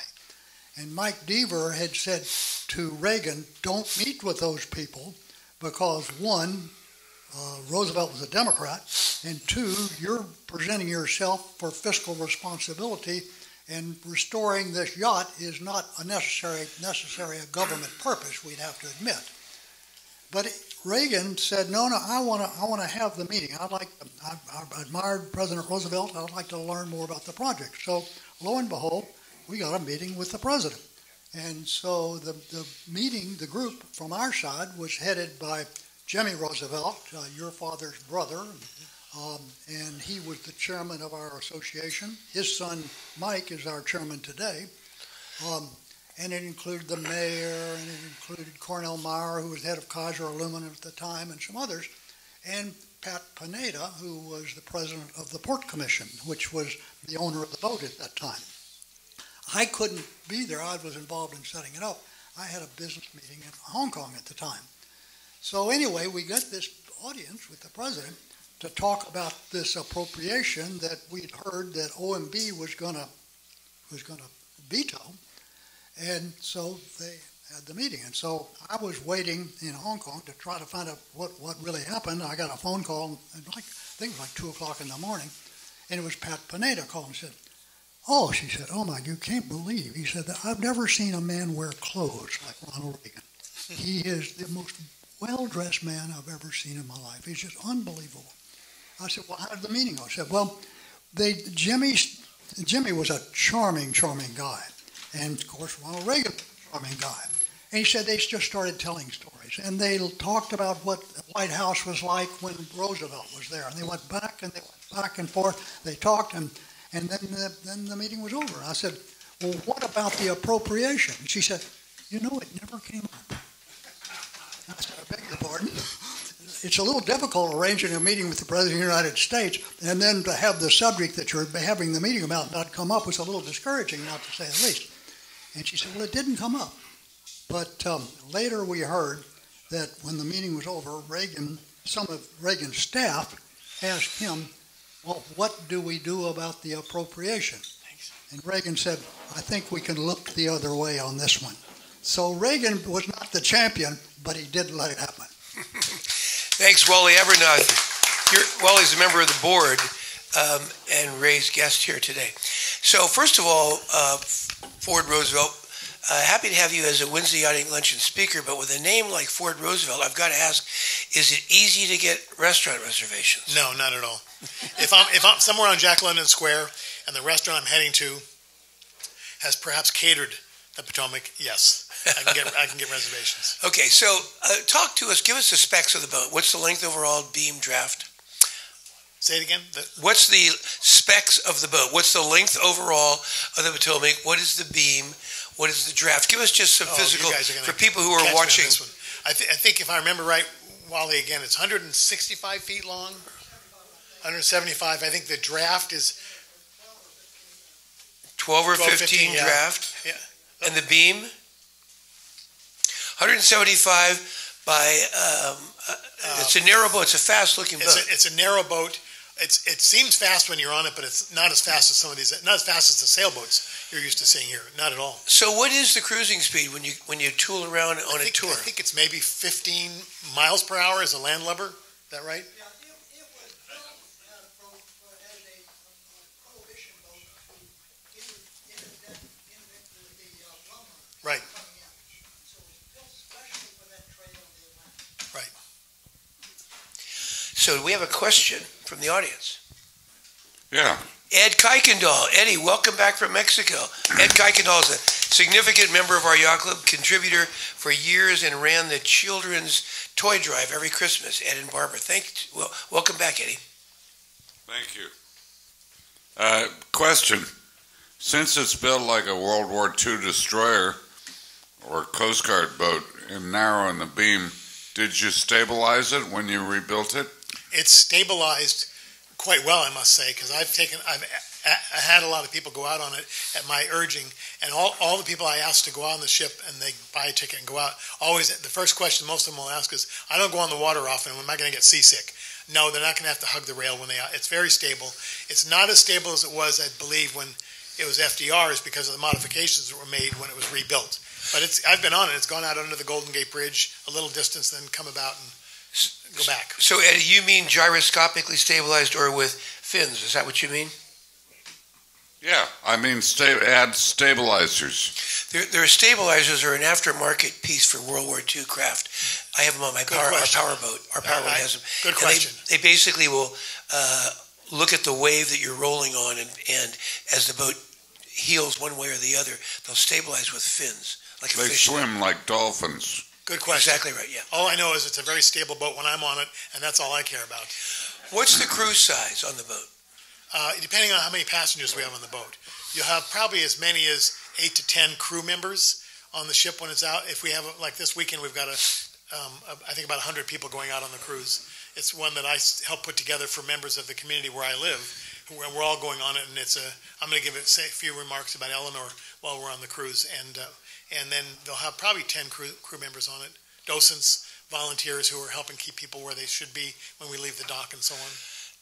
And Mike Deaver had said to Reagan, don't meet with those people because one, uh, Roosevelt was a Democrat, and two, you're presenting yourself for fiscal responsibility, and restoring this yacht is not a necessary necessary government purpose. We'd have to admit. But Reagan said, "No, no, I want to. I want to have the meeting. I'd like. I, I admired President Roosevelt. I'd like to learn more about the project." So, lo and behold, we got a meeting with the president, and so the the meeting, the group from our side was headed by Jimmy Roosevelt, uh, your father's brother, um, and he was the chairman of our association. His son Mike is our chairman today. Um, and it included the mayor, and it included Cornell Maier, who was head of Kaiser Aluminum at the time, and some others, and Pat Pineda, who was the president of the Port Commission, which was the owner of the boat at that time. I couldn't be there. I was involved in setting it up. I had a business meeting in Hong Kong at the time. So anyway, we got this audience with the president to talk about this appropriation that we'd heard that OMB was going to was going to veto and so they had the meeting. And so I was waiting in Hong Kong to try to find out what, what really happened. I got a phone call, like, I think it was like 2 o'clock in the morning, and it was Pat Pineda calling and said, Oh, she said, oh my, you can't believe. He said, I've never seen a man wear clothes like Ronald Reagan. he is the most well dressed man I've ever seen in my life. He's just unbelievable. I said, well, how did the meeting go? I said, well, they, Jimmy, Jimmy was a charming, charming guy. And of course, Ronald Reagan, charming guy. And he said they just started telling stories. And they talked about what the White House was like when Roosevelt was there. And they went back and they went back and forth. They talked, and, and then, the, then the meeting was over. I said, Well, what about the appropriation? She said, You know, it never came up. I said, I beg your pardon. It's a little difficult arranging a meeting with the President of the United States and then to have the subject that you're having the meeting about not come up was a little discouraging, not to say the least. And she said, Well, it didn't come up. But um, later we heard that when the meeting was over, Reagan, some of Reagan's staff asked him, Well, what do we do about the appropriation? Thanks. And Reagan said, I think we can look the other way on this one. So Reagan was not the champion, but he did let it happen. Thanks, Wally Abernathy. You're, Wally's a member of the board um, and Ray's guest here today. So, first of all, uh, Ford Roosevelt. Uh, happy to have you as a Wednesday Yachting Luncheon speaker, but with a name like Ford Roosevelt, I've got to ask: Is it easy to get restaurant reservations? No, not at all. if I'm if I'm somewhere on Jack London Square and the restaurant I'm heading to has perhaps catered the Potomac, yes, I can get I can get reservations. Okay, so uh, talk to us. Give us the specs of the boat. What's the length overall, beam, draft? Say it again. The, What's the specs of the boat? What's the length overall of the Potomac? What is the beam? What is the draft? Give us just some oh, physical for people who are watching. I, th- I, think if I remember right, Wally, again, it's 165 feet long, 175. I think the draft is 12 or 12, 15, 15 draft. Yeah. And the beam? 175 by, um, uh, it's a narrow boat, it's a fast-looking It's boat. a, it's a narrow boat. It's, it seems fast when you're on it, but it's not as fast as some of these, not as fast as the sailboats you're used to seeing here. Not at all. So what is the cruising speed when you, when you tool around on I a think, tour? I think it's maybe 15 miles per hour as a landlubber. Is that right? Right. Right. So we have a question from the audience. Yeah. Ed Kuykendall. Eddie, welcome back from Mexico. Ed Kuykendall is a significant member of our yacht club, contributor for years, and ran the children's toy drive every Christmas. Ed and Barbara, thank well, welcome back, Eddie. Thank you. Uh, question. Since it's built like a World War II destroyer or Coast Guard boat and narrow in the beam, did you stabilize it when you rebuilt it? It's stabilized quite well, I must say, because I've taken, I've a- had a lot of people go out on it at my urging, and all, all the people I asked to go out on the ship and they buy a ticket and go out, always the first question most of them will ask is, "I don't go on the water often. Am I going to get seasick?" No, they're not going to have to hug the rail when they. It's very stable. It's not as stable as it was, I believe, when it was FDRs because of the modifications that were made when it was rebuilt. But it's I've been on it. It's gone out under the Golden Gate Bridge a little distance, then come about and go back. So, Eddie, you mean gyroscopically stabilized or with fins? Is that what you mean? Yeah, I mean, sta- add stabilizers. Their, their stabilizers are an aftermarket piece for World War II craft. I have them on my power, our question. power boat. Our power boat has them. good And they- question. They, basically will uh, look at the wave that you're rolling on, and, and as the boat heels one way or the other, they'll stabilize with fins, like a They fish. swim like dolphins. Good question. Exactly right. Yeah. All I know is it's a very stable boat when I'm on it, and that's all I care about. What's the cruise size on the boat? Uh, depending on how many passengers we have on the boat, you'll have probably as many as eight to ten crew members on the ship when it's out. If we have like this weekend, we've got a, um, a I think about hundred people going out on the cruise. It's one that I help put together for members of the community where I live. And we're all going on it, and it's a. I'm going to give it say a few remarks about Eleanor while we're on the cruise, and uh, and then they'll have probably ten crew crew members on it, docents, volunteers who are helping keep people where they should be when we leave the dock and so on.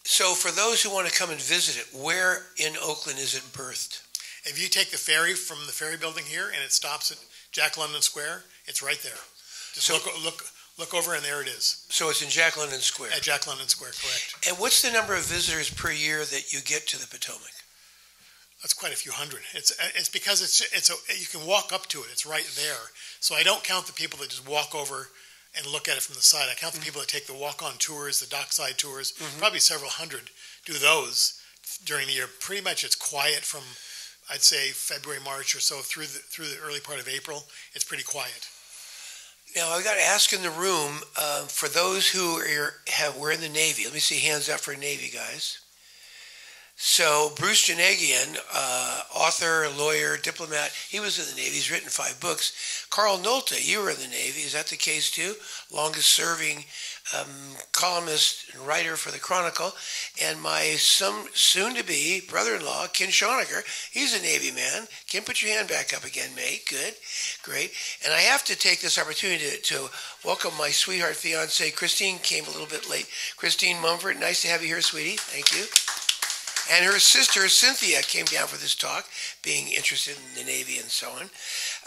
So, for those who want to come and visit it, where in Oakland is it berthed? If you take the ferry from the ferry building here and it stops at Jack London Square, it's right there. Just So- look, look, look over and there it is. So it's in Jack London Square. At Jack London Square, correct. And what's the number of visitors per year that you get to the Potomac? That's quite a few hundred. It's it's because it's it's a you can walk up to it. It's right there. So I don't count the people that just walk over and look at it from the side. I count the people that take the walk-on tours, the dockside tours. Probably several hundred do those during the year. Pretty much it's quiet from I'd say February, March or so through the through the early part of April. It's pretty quiet. Now I got to ask in the room uh, for those who are have were in the Navy. Let me see hands up for Navy guys. So Bruce Janigian, uh, author, lawyer, diplomat, he was in the Navy. He's written five books. Carl Nolte, you were in the Navy. Is that the case too? Longest serving um, columnist and writer for the Chronicle. And my some soon-to-be brother-in-law, Ken Schonecker, he's a Navy man. Ken, put your hand back up again, mate. Good, great. And I have to take this opportunity to, to welcome my sweetheart fiance, Christine. Came a little bit late. Christine Mumford, nice to have you here, sweetie. Thank you. And her sister, Cynthia, came down for this talk, being interested in the Navy and so on.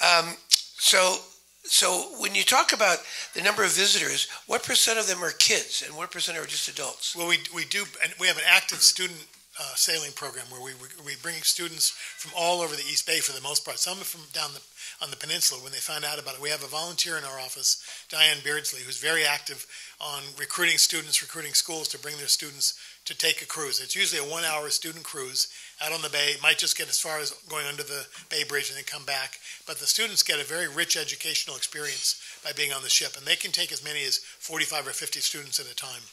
Um, so, so when you talk about the number of visitors, what percent of them are kids and what percent are just adults? Well, we, we do, and we have an active student uh, sailing program where we, we bring students from all over the East Bay for the most part. Some from down the, on the peninsula when they find out about it. We have a volunteer in our office, Diane Beardsley, who's very active on recruiting students, recruiting schools to bring their students to take a cruise. It's usually a one hour student cruise out on the bay. It might just get as far as going under the Bay Bridge and then come back. But the students get a very rich educational experience by being on the ship, and they can take as many as 45 or 50 students at a time.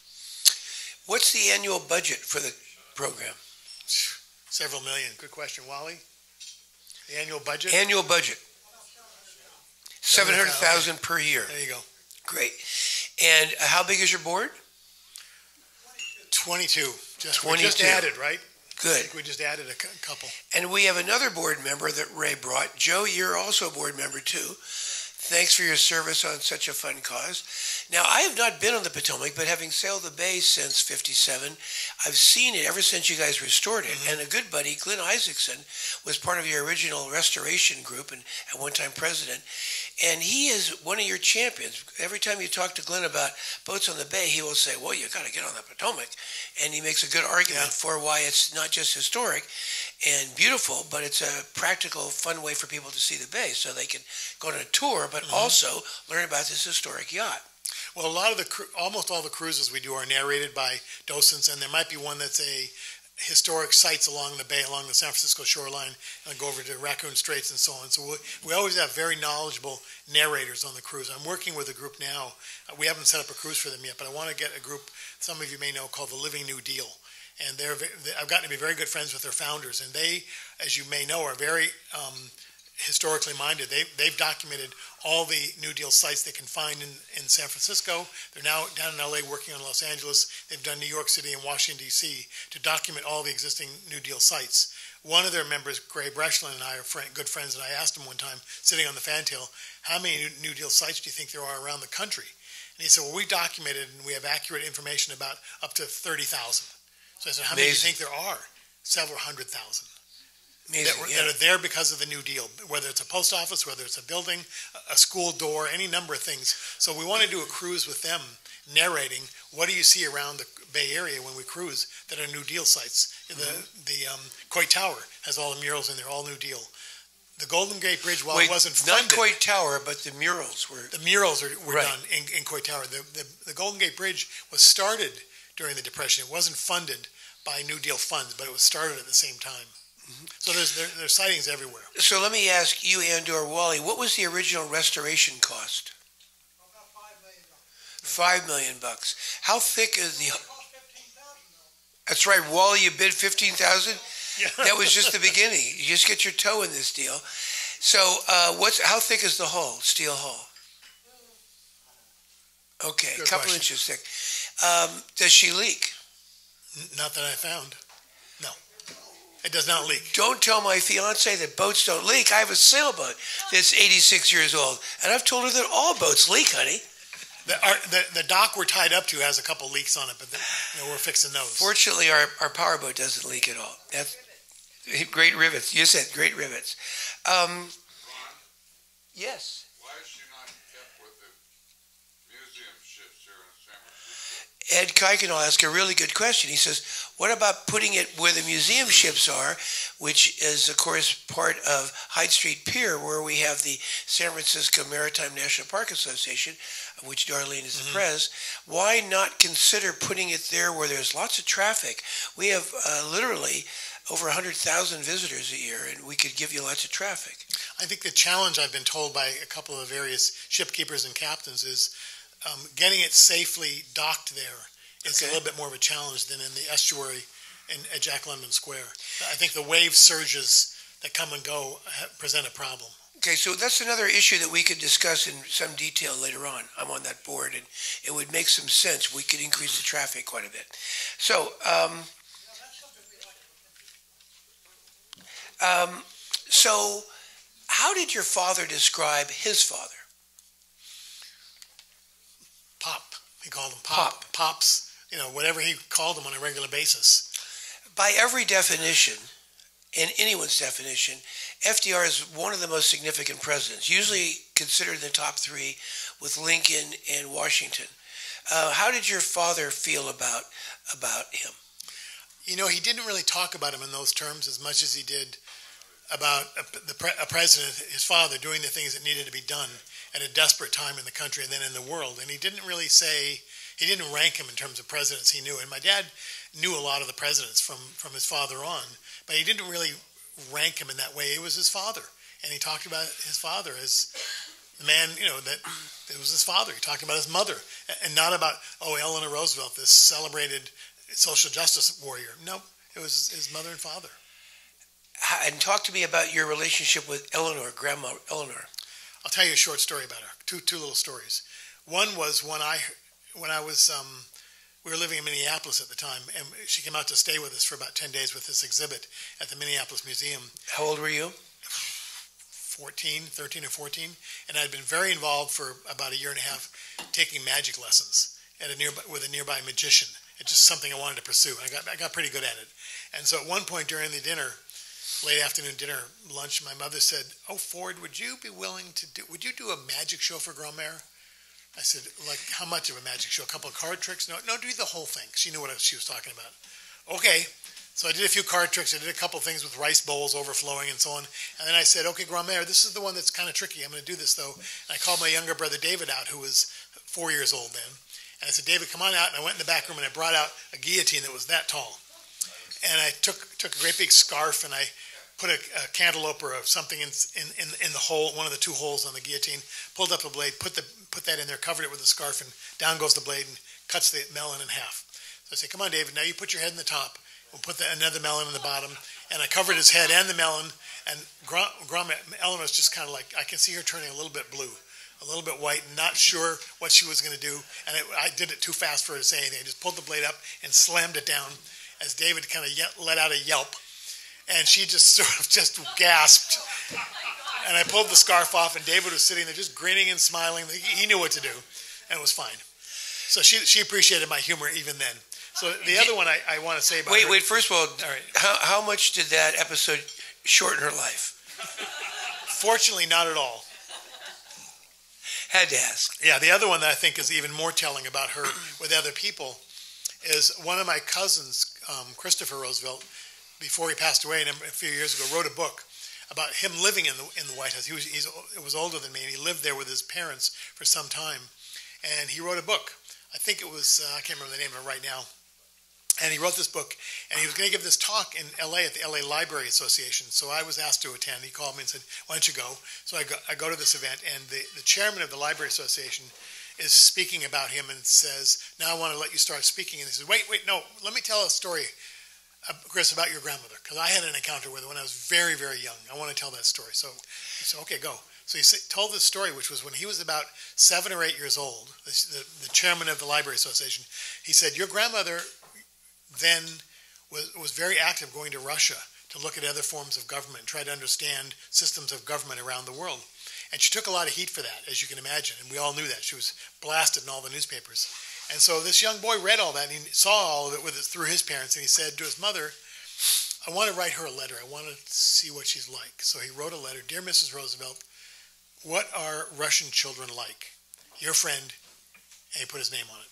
What's the annual budget for the program? Several million. Good question, Wally. The annual budget? Annual budget. Seven hundred thousand per year. There you go. Great. And how big is your board? 22. Just, we just added, right? I Good. think we just added a couple. And we have another board member that Ray brought. Joe, you're also a board member too. Thanks for your service on such a fun cause. Now, I have not been on the Potomac, but having sailed the bay since 57, I've seen it ever since you guys restored it. Mm-hmm. And a good buddy, Glenn Isaacson, was part of your original restoration group and at one time president. And he is one of your champions. Every time you talk to Glenn about boats on the bay, he will say, Well, you've got to get on the Potomac. And he makes a good argument for why it's not just historic and beautiful, but it's a practical, fun way for people to see the bay so they can go on a tour, but mm-hmm. also learn about this historic yacht. Well, a lot of the, almost all the cruises we do are narrated by docents, and there might be one that's a historic sites along the bay, along the San Francisco shoreline, and go over to Raccoon Straits and so on. So we, we always have very knowledgeable narrators on the cruise. I'm working with a group now. We haven't set up a cruise for them yet, but I want to get a group some of you may know called the Living New Deal. And they're, they- I've gotten to be very good friends with their founders, and they, as you may know, are very um, historically minded. They, they've documented all the New Deal sites they can find in, in San Francisco. They're now down in LA working on Los Angeles. They've done New York City and Washington, D.C. to document all the existing New Deal sites. One of their members, Gray Brechin, and I are friend, good friends, and I asked him one time, sitting on the fantail, how many New Deal sites do you think there are around the country? And he said, well, we documented and we have accurate information about up to 30,000. So I said, how many do you think there are? Several hundred thousand Amazing, that, were, yeah. that are there because of the New Deal, whether it's a post office, whether it's a building, a- school door, any number of things. So we want to do a cruise with them, narrating what do you see around the Bay Area when we cruise that are New Deal sites. Mm-hmm. The the um, Coit Tower has all the murals in there, all New Deal. The Golden Gate Bridge, while Wait, it wasn't not Coit Tower, but the murals were. the murals are, were Right. done in, in Coit Tower. The, the, the Golden Gate Bridge was started during the Depression. It wasn't funded by New Deal funds, but it was started at the same time. Mm-hmm. So there's there, there's sightings everywhere. So let me ask you, Andor Wally, what was the original restoration cost? About Five million bucks. How thick is the? That's right, Wally. You bid fifteen thousand. Yeah. That was just the beginning. You just get your toe in this deal. So, uh, what's how thick is the hull? Steel hull. Okay, a couple question. inches thick. Um, does she leak? Not that I found. No, it does not leak. Don't tell my fiance that boats don't leak. I have a sailboat that's 86 years old, and I've told her that all boats leak, honey. The, our, the, the dock we're tied up to has a couple leaks on it, but the, you know, we're fixing those. Fortunately, our, our powerboat doesn't leak at all. That's great rivets. You said great rivets. Um, yes. Why is she not kept with the museum ships here in San Francisco? Ed Kuykendall asked a really good question. He says, "What about putting it where the museum ships are, which is, of course, part of Hyde Street Pier, where we have the San Francisco Maritime National Park Association, of which Darlene is the pres? Why not consider putting it there where there's lots of traffic? We have uh, literally over 100,000 visitors a year, and we could give you lots of traffic." I think the challenge I've been told by a couple of various shipkeepers and captains is um, getting it safely docked there is a little bit more of a challenge than in the estuary in, at Jack London Square. I think the wave surges that come and go present a problem. Okay, so that's another issue that we could discuss in some detail later on. I'm on that board, and it would make some sense. We could increase the traffic quite a bit. So, um, um, so how did your father describe his father? Pop, he called them pop, pops, you know, whatever he called them on a regular basis. By every definition, in anyone's definition, FDR is one of the most significant presidents, usually considered in the top three with Lincoln and Washington. Uh, how did your father feel about about him? You know, he didn't really talk about him in those terms as much as he did about a, the pre- a president, his father, doing the things that needed to be done at a desperate time in the country and then in the world. And he didn't really say, he didn't rank him in terms of presidents he knew. And my dad knew a lot of the presidents from, from his father on, but he didn't really rank him in that way. It was his father. And he talked about his father as the man, you know, that it was his father. He talked about his mother and not about, oh, Eleanor Roosevelt, this celebrated social justice warrior. No, it was his mother and father. And talk to me about your relationship with Eleanor, Grandma Eleanor. I'll tell you a short story about her. Two two little stories. One was when I when I was um, we were living in Minneapolis at the time, and she came out to stay with us for about ten days with this exhibit at the Minneapolis Museum. How old were you? 14, 13 or 14, and I'd been very involved for about a year and a half taking magic lessons at a nearby, with a nearby magician. It's just something I wanted to pursue. I got, I got pretty good at it. And so at one point during the dinner, late afternoon dinner, lunch, my mother said, Oh, Ford, would you be willing to do, would you do a magic show for Grand-Mère? I said, like, how much of a magic show? A couple of card tricks? No, no, do the whole thing. She knew what she was talking about. Okay. So I did a few card tricks. I did a couple things with rice bowls overflowing and so on. And then I said, okay, Grand-Mère, this is the one that's kind of tricky. I'm going to do this, though. And I called my younger brother David out, who was four years old then. And I said, David, come on out. And I went in the back room and I brought out a guillotine that was that tall. And I took took a great big scarf and I put a, a cantaloupe or something in, in, in, the hole, one of the two holes on the guillotine, pulled up the blade, put, the, put that in there, covered it with a scarf, and down goes the blade and cuts the melon in half. So I say, come on, David, now you put your head in the top. We'll put the, another melon in the bottom. And I covered his head and the melon. And Grandma Eleanor's just kind of like, I can see her turning a little bit blue, a little bit white, not sure what she was going to do. And it, I did it too fast for her to say anything. I just pulled the blade up and slammed it down as David kind of let out a yelp and she just sort of just gasped. And I pulled the scarf off, and David was sitting there just grinning and smiling. He knew what to do, and it was fine. So she she appreciated my humor even then. So the other one I, I want to say about wait her, wait first of all, all right. how how much did that episode shorten her life? Fortunately, not at all. Had to ask. Yeah, the other one that I think is even more telling about her with other people is one of my cousins, um, Christopher Roosevelt, before he passed away a few years ago, wrote a book about him living in the in the White House. He was he's, he was older than me, and he lived there with his parents for some time. And he wrote a book. I think it was uh, I can't remember the name of it right now. And he wrote this book, and he was going to give this talk in L.A. at the L.A. Library Association. So I was asked to attend. He called me and said, "Why don't you go?" So I go, I go to this event, and the, the chairman of the Library Association is speaking about him and says, "Now I want to let you start speaking." And he says, "Wait, wait, no, let me tell a story uh, Chris, about your grandmother, because I had an encounter with her when I was very, very young. I want to tell that story. So said, okay, go. So he told this story, which was when he was about seven or eight years old, the, the, the chairman of the Library Association. He said, Your grandmother then was, was very active going to Russia to look at other forms of government and try to understand systems of government around the world. And she took a lot of heat for that, as you can imagine. And we all knew that. She was blasted in all the newspapers. And so this young boy read all that and he saw all of it with it through his parents and he said to his mother, I want to write her a letter. I want to see what she's like. So he wrote a letter Dear Mrs. Roosevelt, what are Russian children like? Your friend. And he put his name on it.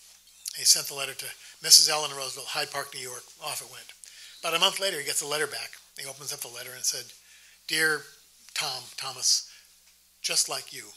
And he sent the letter to Mrs. Eleanor Roosevelt, Hyde Park, New York. Off it went. About a month later, he gets a letter back. He opens up the letter and said, Dear Tom, Thomas, just like you,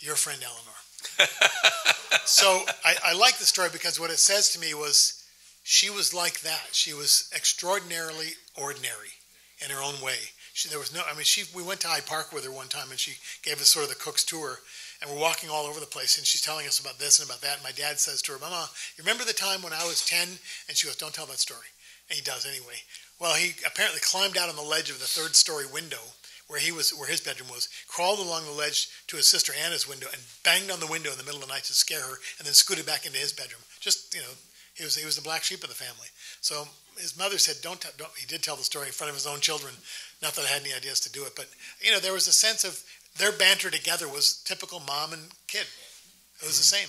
your friend Eleanor so I, I like the story because what it says to me was she was like that. She was extraordinarily ordinary in her own way. She, there was no, I mean, she, we went to Hyde Park with her one time and she gave us sort of the cook's tour and we're walking all over the place and she's telling us about this and about that. And my dad says to her, Mama, you remember the time when I was 10? And she goes, Don't tell that story. And he does anyway. Well, he apparently climbed out on the ledge of the third story window where he was, where his bedroom was, crawled along the ledge to his sister Anna's window and banged on the window in the middle of the night to scare her, and then scooted back into his bedroom. Just you know, he was he was the black sheep of the family. So his mother said, "Don't." T- don't he did tell the story in front of his own children. Not that I had any ideas to do it, but you know, there was a sense of their banter together was typical mom and kid. It was mm-hmm. the same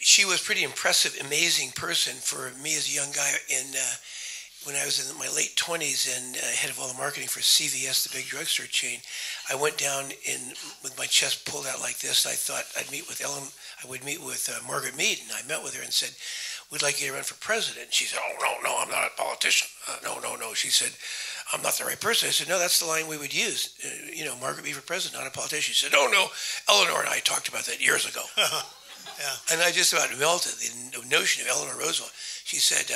she was pretty impressive, amazing person for me as a young guy in uh, when I was in my late 20s and uh, head of all the marketing for CVS, the big drugstore chain, I went down in with my chest pulled out like this. I thought I'd meet with Ellen. I would meet with uh, Margaret Mead, and I met with her and said, "We'd like you to run for president." And She said, "Oh no, no, I'm not a politician. Uh, no, no, no." She said, "I'm not the right person." I said, "No, that's the line we would use. Uh, you know, Margaret Mead for president, not a politician." She said, "Oh no, Eleanor and I talked about that years ago." yeah. And I just about melted the notion of Eleanor Roosevelt. She said.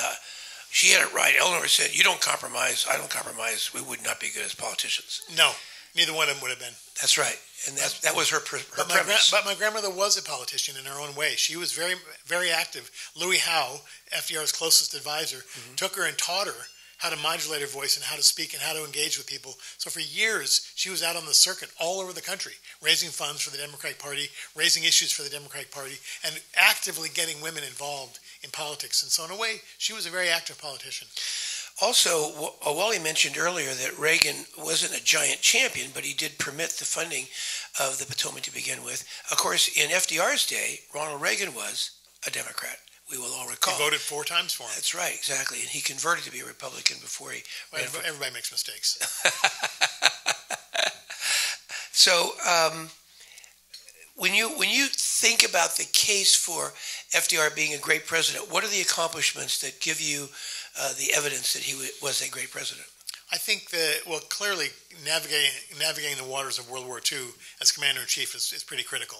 She had it right. Eleanor said, "You don't compromise. I don't compromise. We would not be good as politicians." No, neither one of them would have been. That's right, and that that was her, her but my premise. but my grandmother was a politician in her own way. She was very very active. Louis Howe, FDR's closest advisor, mm-hmm. took her and taught her how to modulate her voice and how to speak and how to engage with people. So for years, she was out on the circuit all over the country, raising funds for the Democratic Party, raising issues for the Democratic Party, and actively getting women involved in politics. And so, in a way, she was a very active politician. Also, uh, Wally mentioned earlier that Reagan wasn't a giant champion, but he did permit the funding of the Potomac to begin with. Of course, in FDR's day, Ronald Reagan was a Democrat. We will all recall. He voted four times for him. That's right, exactly. And he converted to be a Republican before he Well, ran for everybody makes mistakes. So, um, when you when you think about the case for FDR being a great president, what are the accomplishments that give you uh, the evidence that he wa- was a great president? I think that, well, clearly navigating, navigating the waters of World War II as commander in chief is, is pretty critical.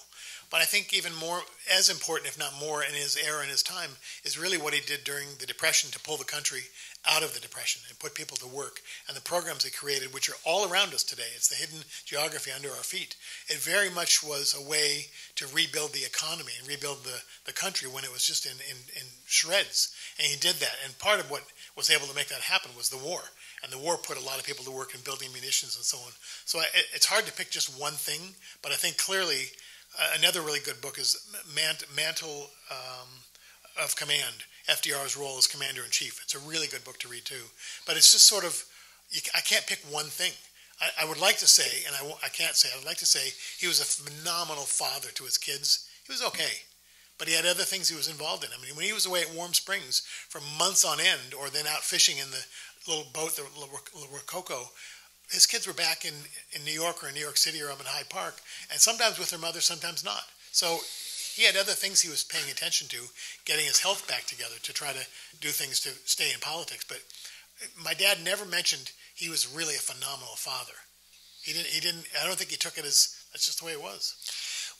But I think even more, as important, if not more, in his era and his time, is really what he did during the Depression to pull the country out of the Depression and put people to work. And the programs he created, which are all around us today, it's the hidden geography under our feet. It very much was a way to rebuild the economy and rebuild the, the country when it was just in, in, in shreds. And he did that. And part of what was able to make that happen was the war. And the war put a lot of people to work in building munitions and so on. So I, it- it's hard to pick just one thing, but I think clearly uh, another really good book is Mant- Mantle um, of Command, FDR's role as commander in chief. It's a really good book to read too. But it's just sort of, you, I can't pick one thing. I, I would like to say, and I, I can't say, I would like to say he was a phenomenal father to his kids. He was okay. But he had other things he was involved in. I mean, when he was away at Warm Springs for months on end, or then out fishing in the little boat, the Larooco, his kids were back in, in New York or in New York City or up in Hyde Park, and sometimes with their mother, sometimes not. So he had other things he was paying attention to, getting his health back together to try to do things to stay in politics. But my dad never mentioned he was really a phenomenal father. He didn't. He didn't. I don't think he took it as that's just the way it was.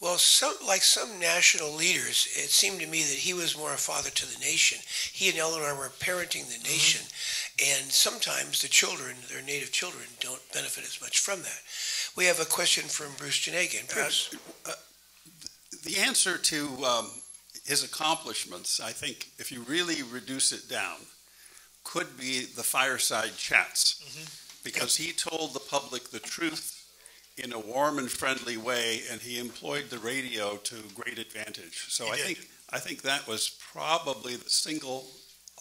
Well, some, like some national leaders, it seemed to me that he was more a father to the nation. He and Eleanor were parenting the mm-hmm. nation, and sometimes the children, their native children, don't benefit as much from that. We have a question from Bruce Janigian. Bruce? Uh, the answer to um, his accomplishments, I think, if you really reduce it down, could be the fireside chats, because he told the public the truth in a warm and friendly way, and he employed the radio to great advantage. So He I did. think I think that was probably the single,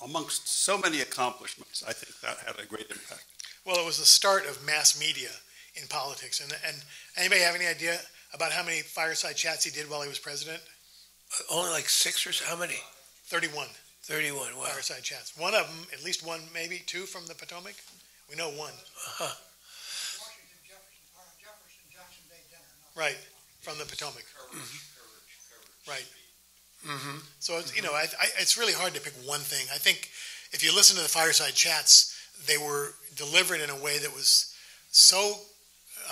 amongst so many accomplishments, I think that had a great impact. Well, it was the start of mass media in politics. And, and anybody have any idea about how many fireside chats he did while he was president? Only like six or so? How many? 31 31. Wow. fireside chats. One of them, at least one, maybe two from the Potomac. We know one. Uh-huh. Right, from the Potomac. Right. Mm-hmm. So it's, you know, I, I, it's really hard to pick one thing. I think if you listen to the fireside chats, they were delivered in a way that was so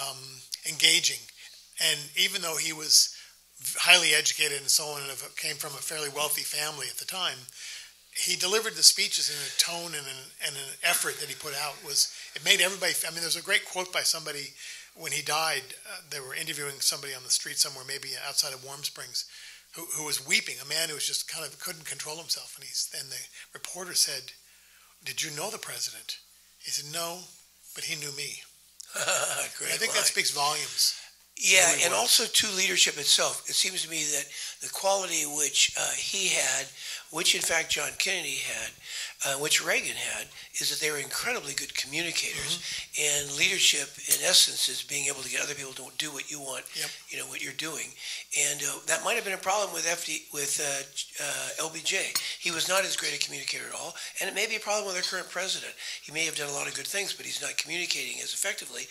um, engaging. And even though he was highly educated and so on, and came from a fairly wealthy family at the time, he delivered the speeches in a tone and an, and an effort that he put out was it made everybody. I mean, there's a great quote by somebody when he died. Uh, they were interviewing somebody on the street somewhere, maybe outside of Warm Springs, who, who was weeping. A man who was just kind of couldn't control himself, and he's and the reporter said, "Did you know the president?" He said, "No, but he knew me." Great I think line. that speaks volumes. Yeah, and also to leadership itself. It seems to me that the quality which uh, he had, which in fact John Kennedy had, uh, which Reagan had, is that they were incredibly good communicators. And leadership, in essence, is being able to get other people to do what you want, Yep. you know, what you're doing. And uh, that might have been a problem with FD with uh, uh, LBJ. He was not as great a communicator at all, and it may be a problem with our current president. He may have done a lot of good things, but he's not communicating as effectively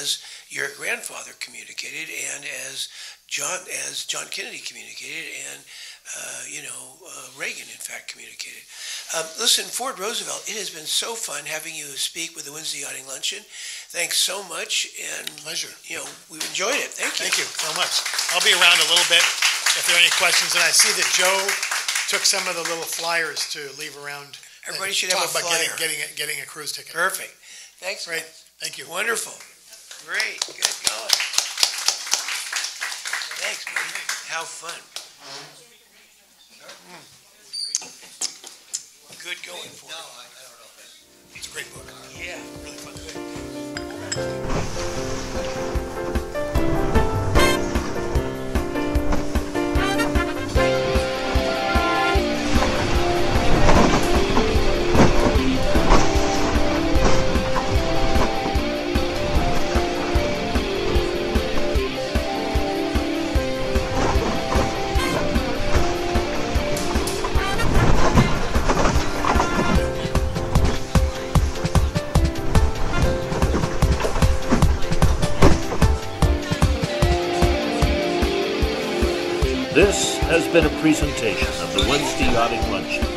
as your grandfather communicated, and as John as John Kennedy communicated, and uh, you know uh, Reagan, in fact, communicated. Um, listen, Ford Roosevelt, it has been so fun having you speak with the Wednesday Yachting Luncheon. Thanks so much, and pleasure. You know, we've enjoyed it. Thank you. Thank you so much. I'll be around a little bit if there are any questions. And I see that Joe took some of the little flyers to leave around. Everybody should have a about getting, flyer. getting, a, getting a cruise ticket. Perfect. Thanks. Great. Thank you. Wonderful. Great. Good going. Thanks, buddy. How fun. Good going for No, I, I don't know. It's a great book. Yeah. Really fun. This has been a presentation of the Wednesday Yachting Luncheon